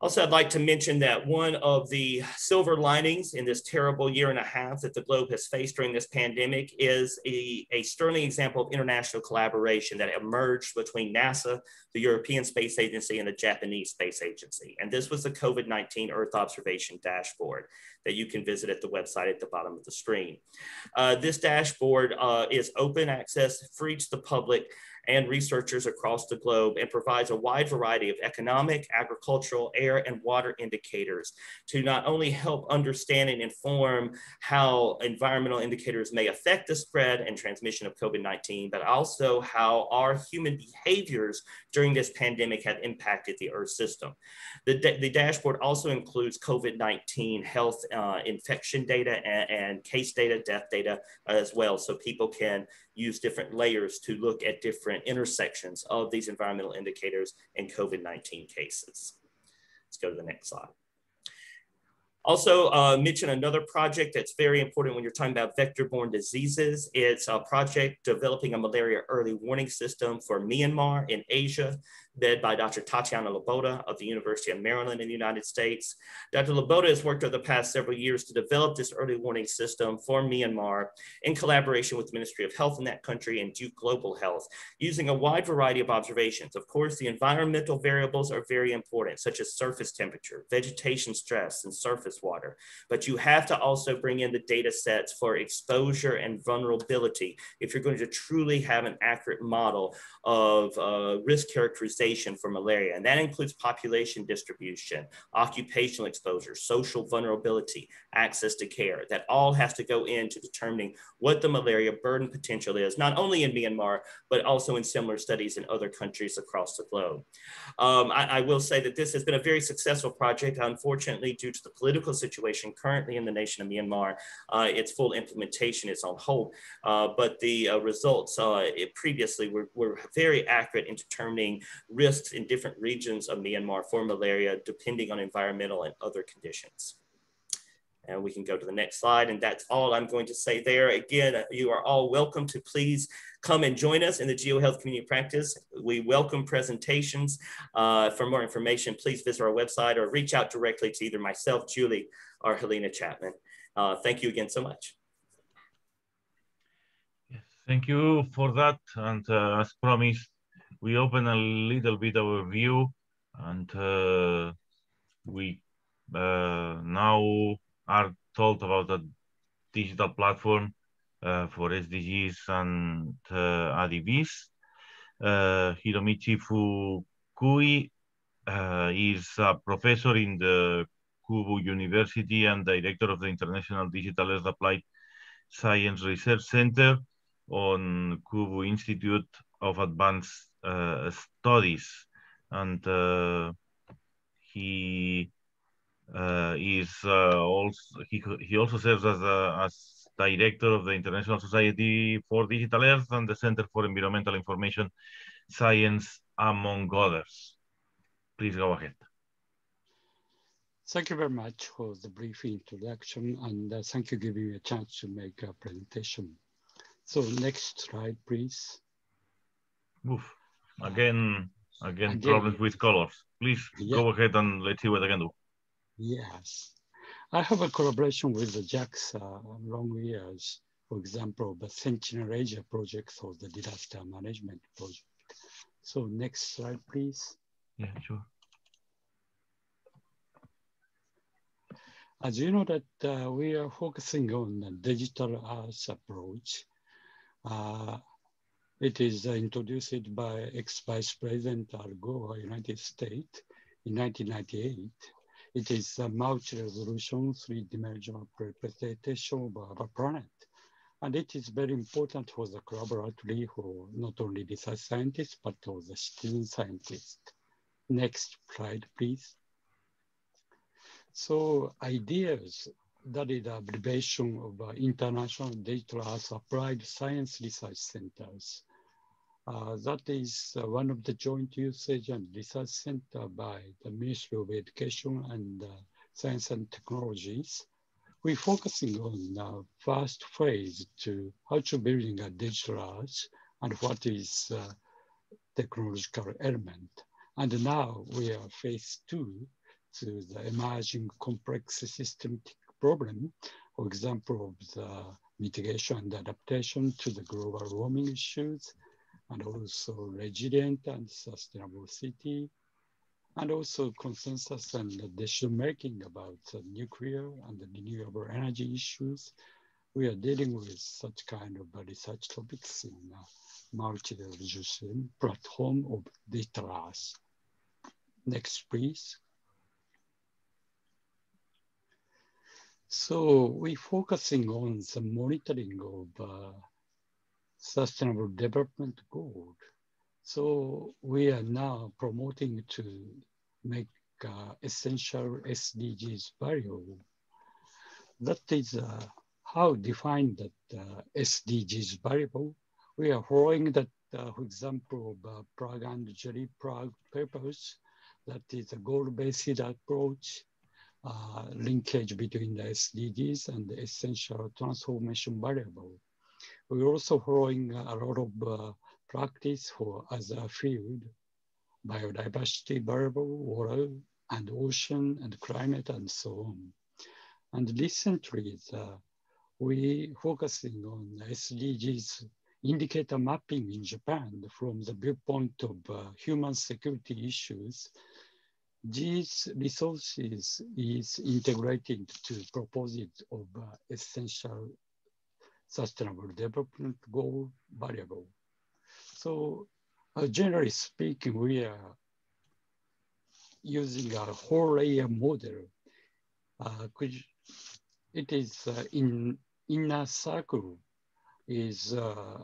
Also, I'd like to mention that one of the silver linings in this terrible year and a half that the globe has faced during this pandemic is a, a sterling example of international collaboration that emerged between NASA, the European Space Agency, and the Japanese Space Agency. And this was the COVID-19 Earth Observation Dashboard that you can visit at the website at the bottom of the screen. Uh, this dashboard uh, is open access, free to the public, and researchers across the globe and provides a wide variety of economic, agricultural, air, and water indicators to not only help understand and inform how environmental indicators may affect the spread and transmission of COVID-19, but also how our human behaviors during this pandemic have impacted the Earth system. The, the dashboard also includes COVID-19 health uh, infection data and, and case data, death data as well, so people can use different layers to look at different intersections of these environmental indicators in COVID-19 cases. Let's go to the next slide. Also uh, mention another project that's very important when you're talking about vector-borne diseases. It's a project developing a malaria early warning system for Myanmar in Asia led by Dr. Tatiana Loboda of the University of Maryland in the United States. Dr. Loboda has worked over the past several years to develop this early warning system for Myanmar in collaboration with the Ministry of Health in that country and Duke Global Health, using a wide variety of observations. Of course, the environmental variables are very important, such as surface temperature, vegetation stress, and surface water. But you have to also bring in the data sets for exposure and vulnerability if you're going to truly have an accurate model of uh, risk characterization for malaria, and that includes population distribution, occupational exposure, social vulnerability, access to care. That all has to go into determining what the malaria burden potential is, not only in Myanmar, but also in similar studies in other countries across the globe. Um, I, I, will say that this has been a very successful project. Unfortunately, due to the political situation currently in the nation of Myanmar, uh, its full implementation is on hold. Uh, but the uh, results uh, previously were, were very accurate in determining risks in different regions of Myanmar for malaria, depending on environmental and other conditions. And we can go to the next slide. And that's all I'm going to say there. Again, you are all welcome to please come and join us in the GeoHealth Community Practice. We welcome presentations. Uh, for more information, please visit our website or reach out directly to either myself, Juli, or Helena Chapman. Uh, thank you again so much. Thank you for that. And uh, as promised, we open a little bit our view and uh, we uh, now are told about a digital platform uh, for SDGs and uh, ADBs. Uh, Hiromichi Fukui uh, is a professor in the Chubu University and director of the International Digital Earth Applied Science Research Center on Chubu Institute of Advanced studies, and uh, he uh, is also he he also serves as a, as director of the International Society for Digital Earth and the Center for Environmental Information Science, among others. Please go ahead. Thank you very much for the brief introduction and uh, thank you for giving me a chance to make a presentation. So next slide, please. Oof. Again, again, again problems with colors. Please yeah. go ahead and let's see what I can do. Yes. I have a collaboration with the JAXA long years, for example, the Sentinel Asia project or the disaster management project. So next slide, please. Yeah, sure. As you know that uh, we are focusing on the digital Earth approach. Uh, it is uh, introduced by ex-Vice President Al Gore, United States, in 1998. It is a multi-resolution, three-dimensional representation of our planet And it is very important for the collaboratory for not only research scientists, but also citizen scientists. Next slide, please. So ideas, that is the abbreviation of uh, International Digital Earth Applied Science Research Centers. Uh, that is uh, one of the joint usage and research center by the Ministry of Education and uh, Science and Technologies. We're focusing on the first phase to how to building a digital arts and what is technological element. And now we are phase two to the emerging complex systematic problem, for example, of the mitigation and adaptation to the global warming issues, and also resilient and sustainable city, and also consensus and decision making about uh, nuclear and renewable energy issues. We are dealing with such kind of research topics in a multi-resolution platform of data Next, please. So we're focusing on the monitoring of uh, sustainable development goal. So we are now promoting to make uh, essential SDGs variable. That is uh, how defined that uh, SDGs variable. We are following that, uh, for example, of uh, Prague and Jerry Prague papers. That is a goal-based approach, uh, linkage between the SDGs and the essential transformation variable. We're also following a lot of uh, practice for other field, biodiversity variable, water and ocean and climate and so on. And recently, the, we focusing on SDGs indicator mapping in Japan from the viewpoint of uh, human security issues. These resources is integrated to proposal of uh, essential sustainable development goal variable. So uh, generally speaking, we are using a whole layer model, uh, which it is uh, in inner circle is uh,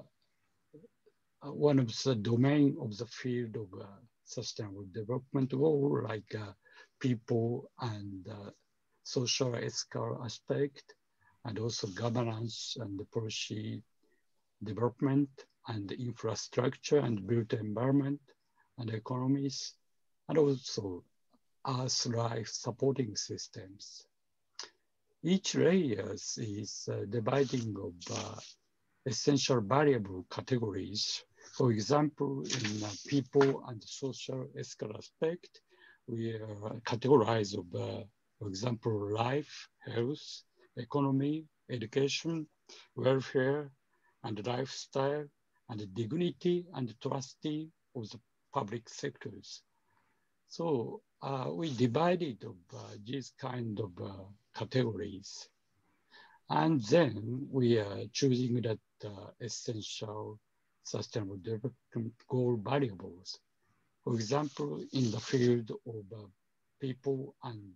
one of the domain of the field of uh, sustainable development goal, like uh, people and social ethical aspect, and also governance and the policy development and infrastructure and built environment and economies, and also Earth life supporting systems. Each layer is uh, dividing of uh, essential variable categories. For example, in uh, people and social ethical aspect, we uh, categorize of, uh, for example, life, health, economy, education, welfare, and lifestyle, and the dignity and trust of the public sectors. So uh, we divided of, uh, these kind of uh, categories. And then we are choosing that uh, essential sustainable development goal variables. For example, in the field of uh, people and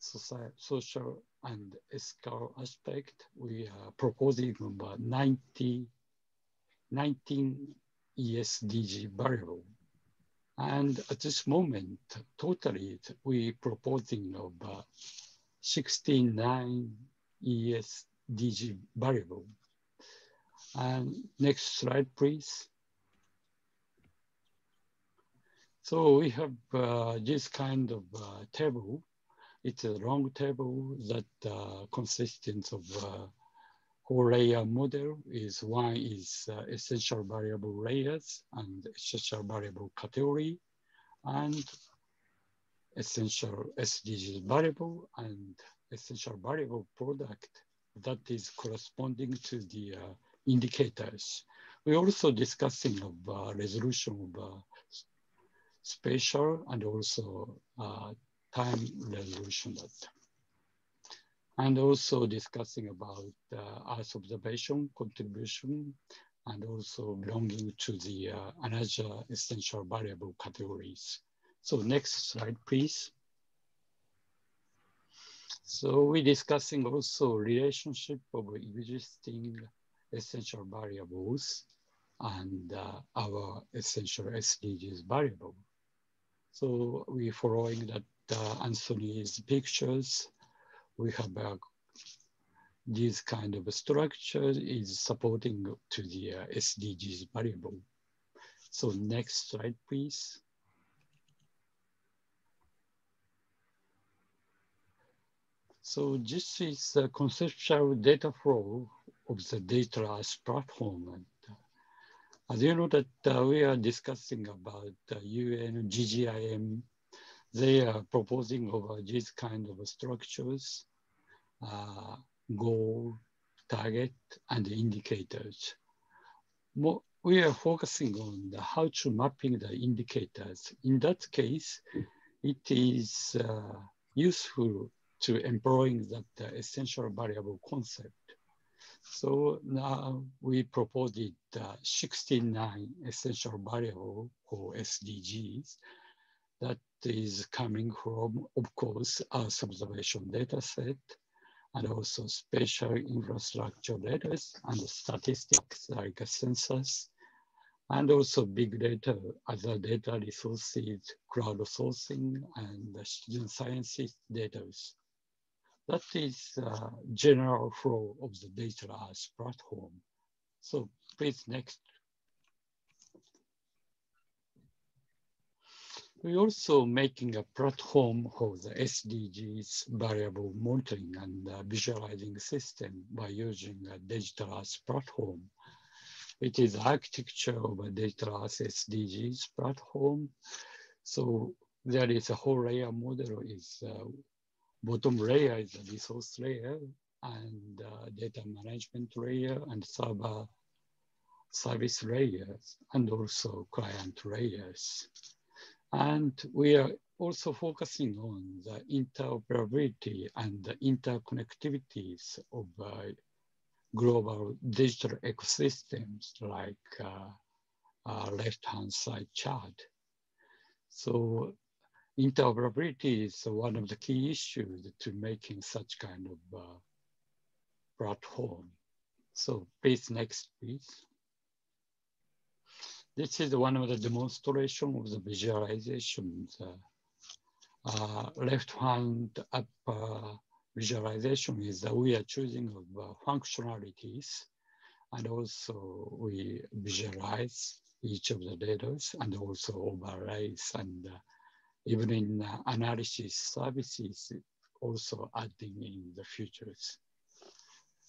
social and ethical aspect, we are proposing about 90, 19 ESDG variable. And at this moment, totally, we proposing uh, 69 ESDG variable. And next slide, please. So we have uh, this kind of uh, table it's a long table that uh, consists of uh, whole layer model is one is uh, essential variable layers and essential variable category and essential SDG variable and essential variable product that is corresponding to the uh, indicators. We're also discussing of uh, resolution of uh, spatial and also uh, time resolution data. And also discussing about uh, Earth observation contribution and also belonging to the uh, another essential variable categories. So next slide, please. So we're discussing also relationship of existing essential variables and uh, our essential SDGs variable. So we're following that Anthony's pictures, we have uh, this kind of structure is supporting to the uh, SDGs variable. So next slide, please. So this is a conceptual data flow of the data as platform. And, uh, as you know that uh, we are discussing about uh, UN GGIM, they are proposing over these kind of structures, uh, goal, target, and indicators. We are focusing on the how to mapping the indicators. In that case, it is uh, useful to employing that uh, essential variable concept. So now we proposed uh, 69 essential variable or SDGs that is coming from, of course, our observation data set and also spatial infrastructure data and statistics like a census, and also big data, other data resources, crowdsourcing, and student sciences data. That is uh, general flow of the data as platform. So please next. We're also making a platform for the SDGs variable monitoring and uh, visualizing system by using a digital as platform. It is architecture of a digital as SDGs platform. So there is a whole layer model is uh, bottom layer is a resource layer and uh, data management layer and server service layers and also client layers. And we are also focusing on the interoperability and the interconnectivities of uh, global digital ecosystems like uh, uh, left-hand side chart. So interoperability is one of the key issues to making such kind of uh, platform. So please next, please. This is one of the demonstration of the visualizations. Uh, left hand up uh, visualization is that we are choosing of uh, functionalities and also we visualize each of the data and also overlays and uh, even in uh, analysis services, also adding in the futures.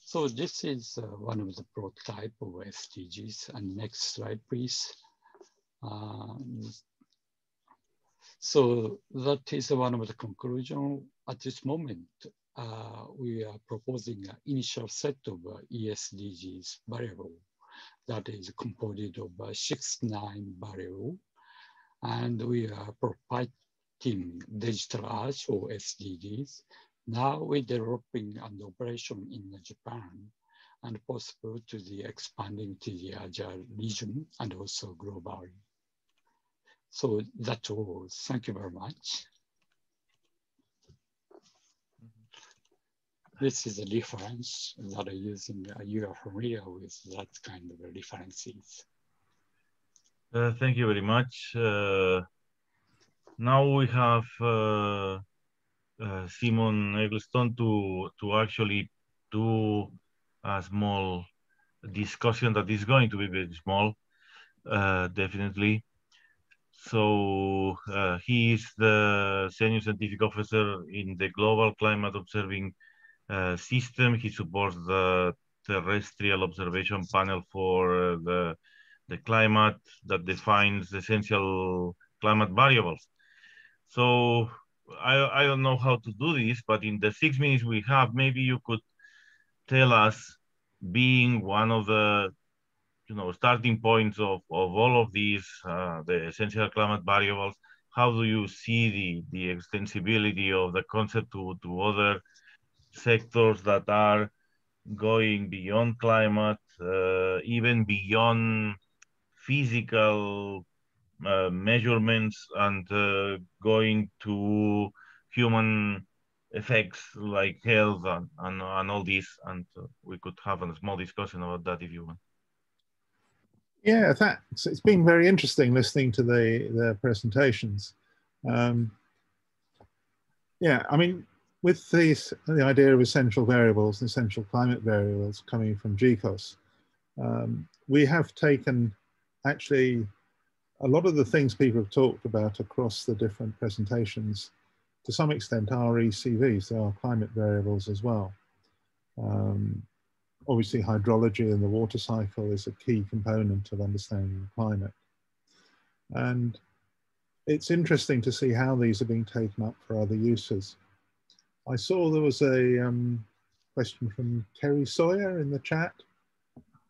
So this is uh, one of the prototype of SDGs. And next slide, please. Uh, so that is one of the conclusion. At this moment, uh, we are proposing an initial set of uh, ESDGs variable that is composed of uh, six, nine variable. And we are providing digital arts or SDGs. Now we're developing an operation in Japan and possible to the expanding to the Asia region and also globally. So that's all. Thank you very much. This is a reference that I'm using. You are familiar with that kind of references. Uh, thank you very much. Uh, now we have uh, uh, Simon Eggleston to to actually do a small discussion that is going to be very small, uh, definitely. So uh, he is the senior scientific officer in the Global Climate Observing uh, System. He supports the terrestrial observation panel for uh, the the climate that defines essential climate variables. So I, I don't know how to do this, but in the six minutes we have, maybe you could tell us, being one of the you know starting points of, of all of these, uh, the essential climate variables, how do you see the, the extensibility of the concept to, to other sectors that are going beyond climate, uh, even beyond physical measurements and uh, going to human effects like health and, and, and all this. And uh, we could have a small discussion about that if you want. Yeah, thanks. It's been very interesting listening to the, the presentations. Um, yeah, I mean, with these, the idea of essential variables and essential climate variables coming from GCOS, um, we have taken actually a lot of the things people have talked about across the different presentations to some extent are ECVs, they are climate variables as well. Um, obviously hydrology and the water cycle is a key component of understanding climate. And it's interesting to see how these are being taken up for other uses. I saw there was a um, question from Terry Sawyer in the chat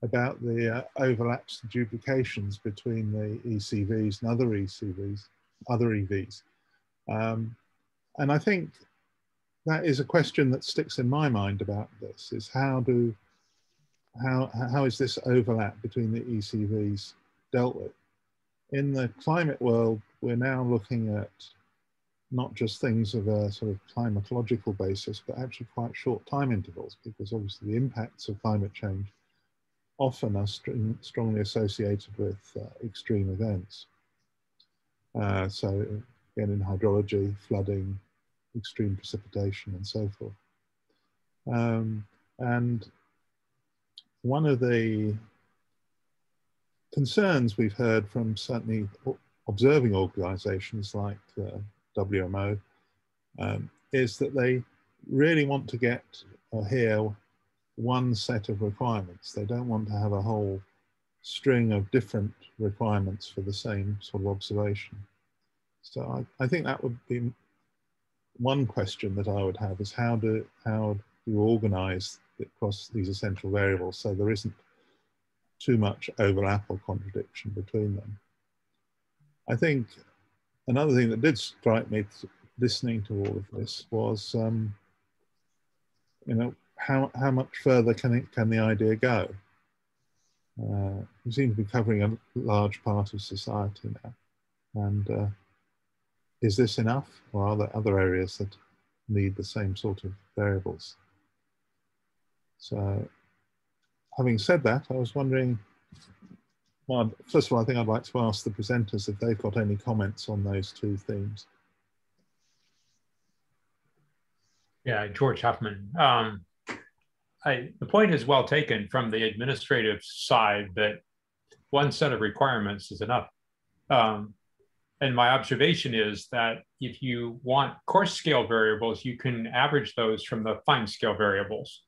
about the uh, overlaps and duplications between the ECVs and other ECVs, other EVs. Um, and I think that is a question that sticks in my mind about this is how do how how is this overlap between the ECVs dealt with? In the climate world, we're now looking at not just things of a sort of climatological basis, but actually quite short time intervals, because obviously the impacts of climate change often are st strongly associated with uh, extreme events. Uh, so again, in hydrology, flooding, extreme precipitation, and so forth. Um, and one of the concerns we've heard from certainly observing organizations like WMO um, is that they really want to get or hear one set of requirements. They don't want to have a whole string of different requirements for the same sort of observation. So I, I think that would be one question that I would have is how do, how do you organize across these essential variables so there isn't too much overlap or contradiction between them. I think another thing that did strike me listening to all of this was, um, you know, how, how much further can, it, can the idea go? Uh, we seem to be covering a large part of society now. And uh, is this enough or are there other areas that need the same sort of variables? So having said that, I was wondering, well, first of all, I think I'd like to ask the presenters if they've got any comments on those two themes. Yeah, George Huffman. Um, I, the point is well taken from the administrative side that one set of requirements is enough. Um, and my observation is that if you want coarse scale variables, you can average those from the fine scale variables.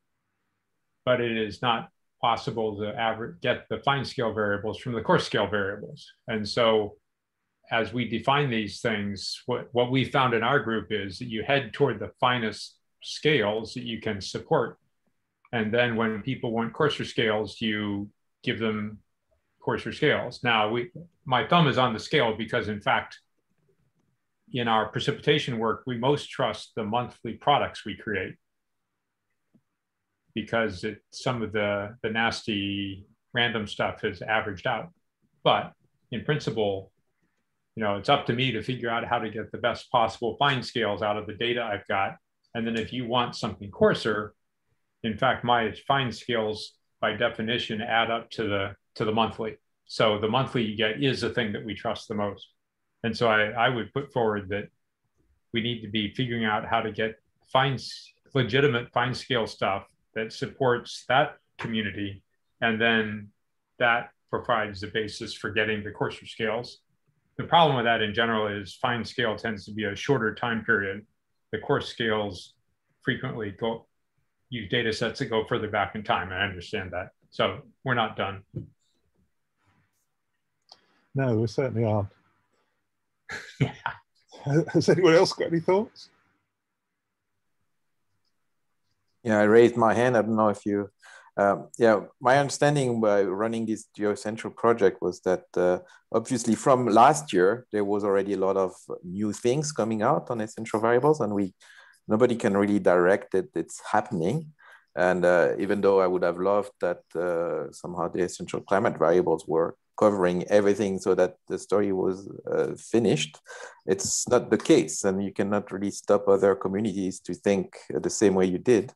But it is not possible to average, get the fine scale variables from the coarse scale variables. And so as we define these things, what, what we found in our group is that you head toward the finest scales that you can support and then when people want coarser scales, you give them coarser scales. Now, we, my thumb is on the scale because, in fact, in our precipitation work, we most trust the monthly products we create because it, some of the, the nasty random stuff is averaged out. But in principle, you know, it's up to me to figure out how to get the best possible fine scales out of the data I've got. And then if you want something coarser, in fact, my fine scales by definition add up to the to the monthly. So the monthly you get is the thing that we trust the most. And so I, I would put forward that we need to be figuring out how to get fine, legitimate fine scale stuff that supports that community. And then that provides the basis for getting the coarser scales. The problem with that in general is fine scale tends to be a shorter time period. The coarse scales frequently go use data sets that go further back in time. I understand that. So we're not done. No, we certainly aren't. yeah. Has anyone else got any thoughts? Yeah, I raised my hand. I don't know if you, um, yeah, my understanding by running this GeoEssential project was that uh, obviously from last year, there was already a lot of new things coming out on essential variables and we nobody can really direct it. It's happening. And uh, even though I would have loved that uh, somehow the essential climate variables were covering everything so that the story was uh, finished. It's not the case, and you cannot really stop other communities to think the same way you did.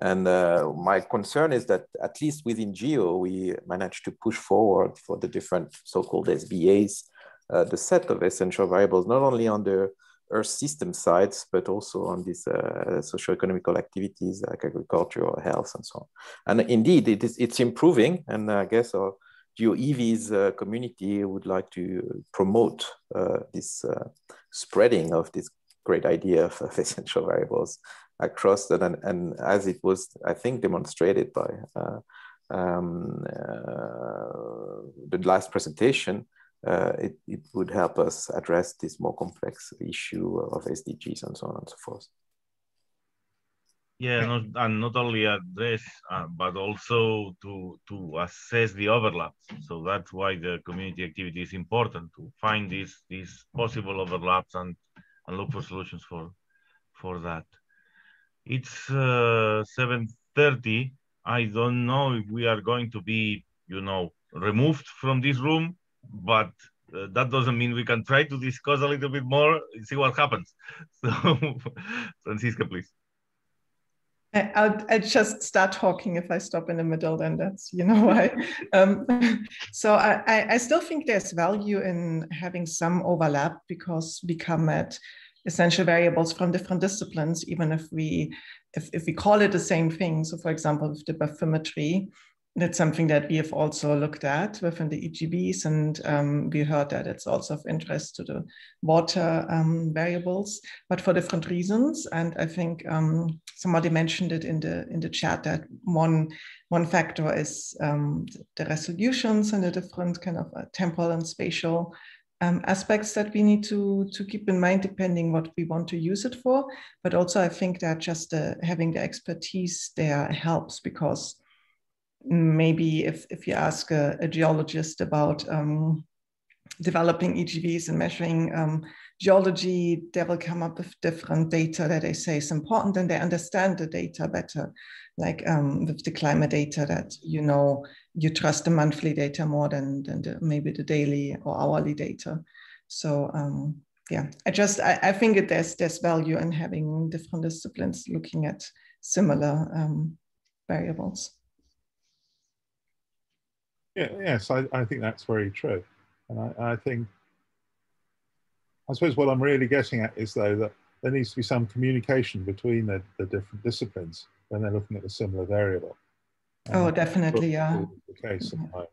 And uh, my concern is that at least within GEO, we managed to push forward for the different so-called SBAs, uh, the set of essential variables, not only on the Earth system sides, but also on these uh, socio-economical activities like agriculture or health and so on. And indeed, it is, it's improving. And I guess our GeoEVs uh, community would like to promote uh, this uh, spreading of this great idea of, of essential variables across and, and as it was, I think, demonstrated by uh, um, uh, the last presentation, uh, it, it would help us address this more complex issue of SDGs and so on and so forth. Yeah, not, and not only address, uh, but also to, to assess the overlaps. So that's why the community activity is important to find these, these possible overlaps and, and look for solutions for, for that. It's uh, 7.30. I don't know if we are going to be, you know, removed from this room, but uh, that doesn't mean we can try to discuss a little bit more, and see what happens. So, Franziska, please. I'll, I'll, just start talking if I stop in the middle, then that's, you know, why. um, so I, I still think there's value in having some overlap because we come at essential variables from different disciplines, even if we if, if we call it the same thing. So for example, with the bathymetry, that's something that we have also looked at within the EGVs, and um, we heard that it's also of interest to the water um, variables, but for different reasons. And I think um, somebody mentioned it in the in the chat that one one factor is um, the resolutions and the different kind of uh, temporal and spatial um, aspects that we need to to keep in mind depending what we want to use it for. But also, I think that just uh, having the expertise there helps because maybe if, if you ask a, a geologist about um, developing EGVs and measuring um, geology, they will come up with different data that they say is important and they understand the data better. Like um, with the climate data that you know, you trust the monthly data more than, than the, maybe the daily or hourly data. So um, yeah, I just, I, I think there's, there's value in having different disciplines looking at similar um, variables. Yeah, yes, I, I think that's very true. And I, I think, I suppose what I'm really getting at is though that there needs to be some communication between the, the different disciplines when they're looking at a similar variable. oh, definitely, yeah. The case yeah.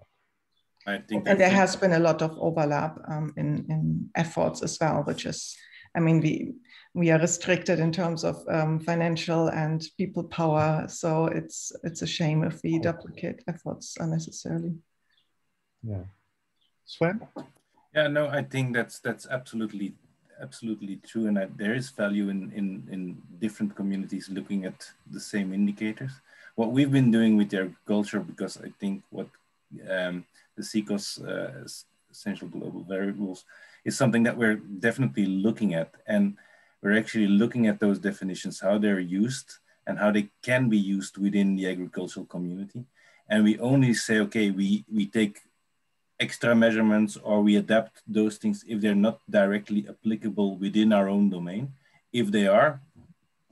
I think and there has been a lot of overlap um, in, in efforts as well, which is, I mean, we we are restricted in terms of um, financial and people power. So it's it's a shame if we duplicate efforts unnecessarily. Yeah. Sven? Yeah, no, I think that's that's absolutely absolutely true, and that there is value in in in different communities looking at the same indicators. What we've been doing with agriculture, because I think what um, the GCOS uh, essential global variables is something that we're definitely looking at, and we're actually looking at those definitions, how they're used, and how they can be used within the agricultural community. And we only say, okay, we we take extra measurements or we adapt those things if they're not directly applicable within our own domain. If they are,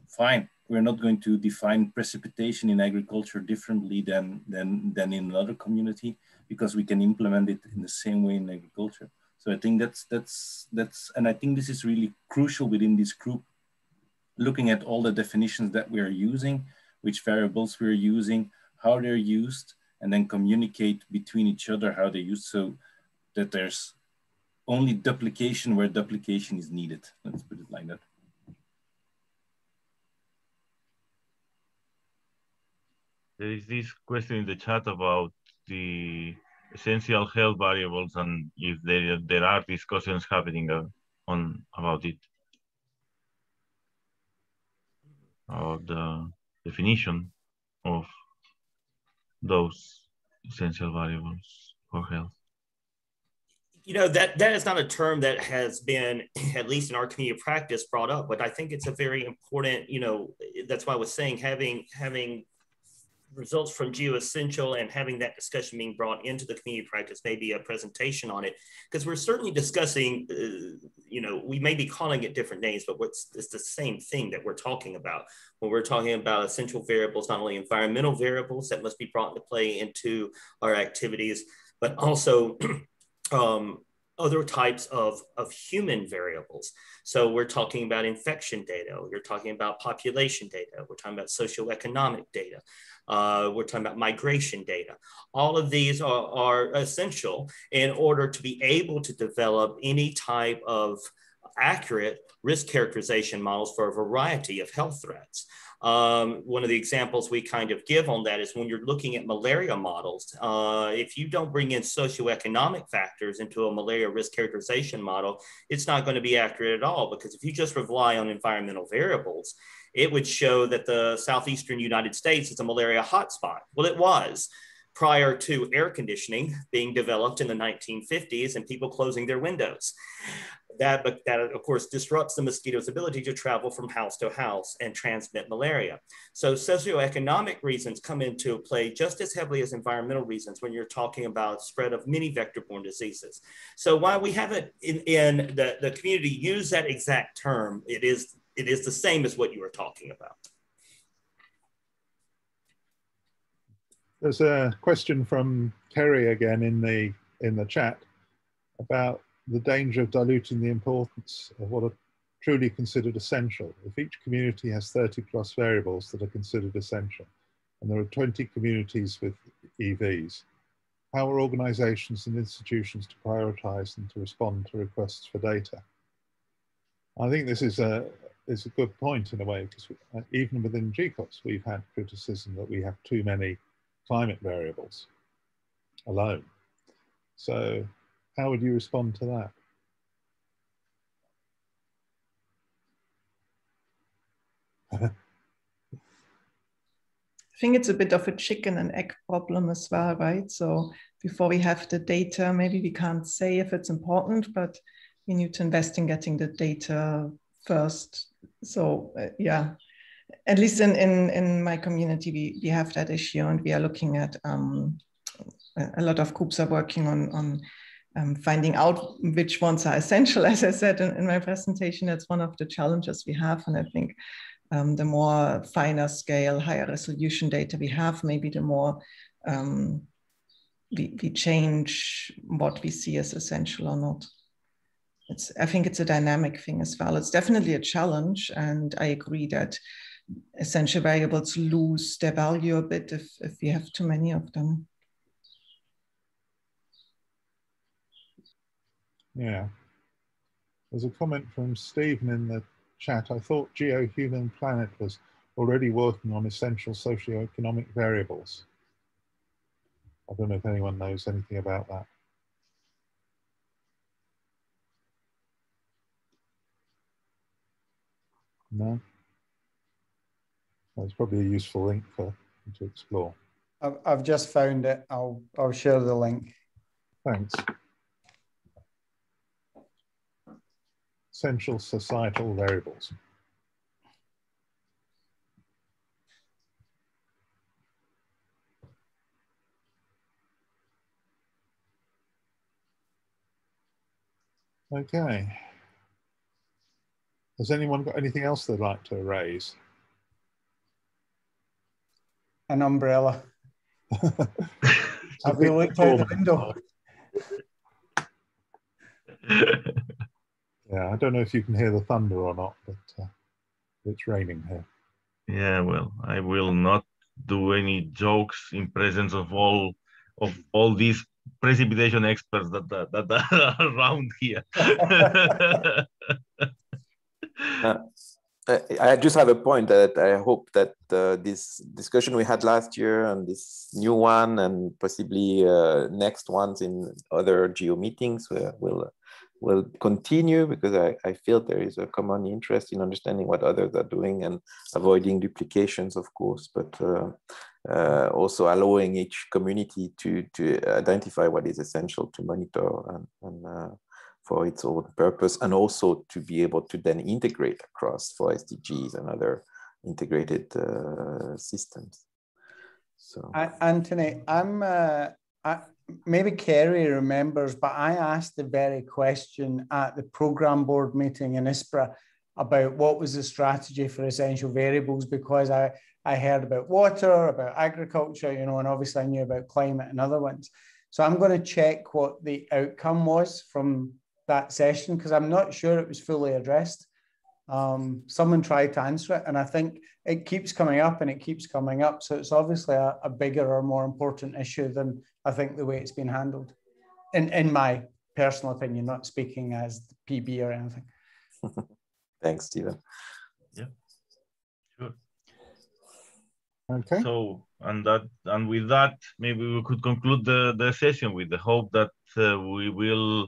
fine. We're not going to define precipitation in agriculture differently than, than, than in another community because we can implement it in the same way in agriculture. So I think that's, that's, that's, and I think this is really crucial within this group, looking at all the definitions that we're using, which variables we're using, how they're used, and then communicate between each other how they use so that there's only duplication where duplication is needed. Let's put it like that. There is this question in the chat about the essential health variables and if there, there are discussions happening on about it. About the definition of those essential variables for health? You know, that, that is not a term that has been, at least in our community practice, brought up, but I think it's a very important, you know, that's why I was saying having, having results from GeoEssential and having that discussion being brought into the community practice, maybe a presentation on it, because we're certainly discussing, uh, you know, we may be calling it different names, but what's it's the same thing that we're talking about. When we're talking about essential variables, not only environmental variables that must be brought into play into our activities, but also um, other types of, of human variables. So we're talking about infection data, we're talking about population data, we're talking about socioeconomic data, uh, we're talking about migration data. All of these are, are essential in order to be able to develop any type of accurate risk characterization models for a variety of health threats. Um, one of the examples we kind of give on that is when you're looking at malaria models, uh, if you don't bring in socioeconomic factors into a malaria risk characterization model, it's not going to be accurate at all because if you just rely on environmental variables, it would show that the southeastern United States is a malaria hotspot. Well, it was prior to air conditioning being developed in the 1950s and people closing their windows that, but that of course disrupts the mosquito's ability to travel from house to house and transmit malaria. So socioeconomic reasons come into play just as heavily as environmental reasons when you're talking about spread of many vector-borne diseases. So while we haven't in, in the, the community use that exact term, it is, it is the same as what you were talking about. There's a question from Kerry again in the in the chat about the danger of diluting the importance of what are truly considered essential. If each community has 30 plus variables that are considered essential, and there are 20 communities with EVs, how are organizations and institutions to prioritize and to respond to requests for data? I think this is a, is a good point in a way, because uh, even within GCOS, we've had criticism that we have too many climate variables alone. So how would you respond to that? I think it's a bit of a chicken and egg problem as well, right? So before we have the data, maybe we can't say if it's important, but we need to invest in getting the data first. So uh, yeah, at least in, in, in my community, we, we have that issue and we are looking at um, a lot of groups are working on, on um, finding out which ones are essential. As I said in, in, my presentation, that's one of the challenges we have. And I think um, the more finer scale, higher resolution data we have, maybe the more um, we, we change what we see as essential or not. It's, I think it's a dynamic thing as well. It's definitely a challenge. And I agree that essential variables lose their value a bit if, if we have too many of them. Yeah. There's a comment from Stephen in the chat. I thought GeoHuman Planet was already working on essential socioeconomic variables. I don't know if anyone knows anything about that. No? That's probably a useful link for to explore. I've, I've just found it. I'll, I'll share the link. Thanks. essential societal variables. Okay. Has anyone got anything else they'd like to raise? An umbrella. Have you looked out the window? Yeah, I don't know if you can hear the thunder or not, but uh, it's raining here. Yeah, well, I will not do any jokes in presence of all of all these precipitation experts that that, that are around here. Uh, I just have a point that I hope that uh, this discussion we had last year and this new one and possibly uh, next ones in other geo meetings will, will continue because I, I feel there is a common interest in understanding what others are doing and avoiding duplications, of course, but uh, uh, also allowing each community to, to identify what is essential to monitor and, and uh, for its own purpose, and also to be able to then integrate across for SDGs and other integrated uh, systems. So I, Anthony, I'm uh, I, maybe Kerry remembers, but I asked the very question at the program board meeting in ISPRA about what was the strategy for essential variables because I, I heard about water, about agriculture, you know, and obviously I knew about climate and other ones. So I'm going to check what the outcome was from that session because I'm not sure it was fully addressed. Um, someone tried to answer it, and I think it keeps coming up and it keeps coming up. So it's obviously a, a bigger or more important issue than I think the way it's been handled, in, in my personal opinion, not speaking as PB or anything. Thanks, Stephen. Yeah, sure. Okay. So, and that, and with that, maybe we could conclude the, the session with the hope that uh, we will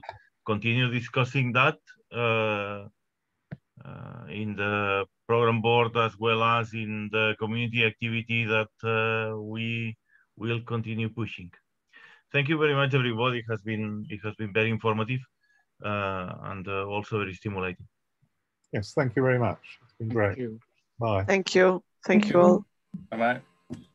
continue discussing that uh, uh, in the program board as well as in the community activity that uh, we will continue pushing. Thank you very much, everybody. It has been it has been very informative uh, and uh, also very stimulating. Yes, thank you very much. It's been great. Thank you. Bye. Thank you. Thank you all. Bye bye.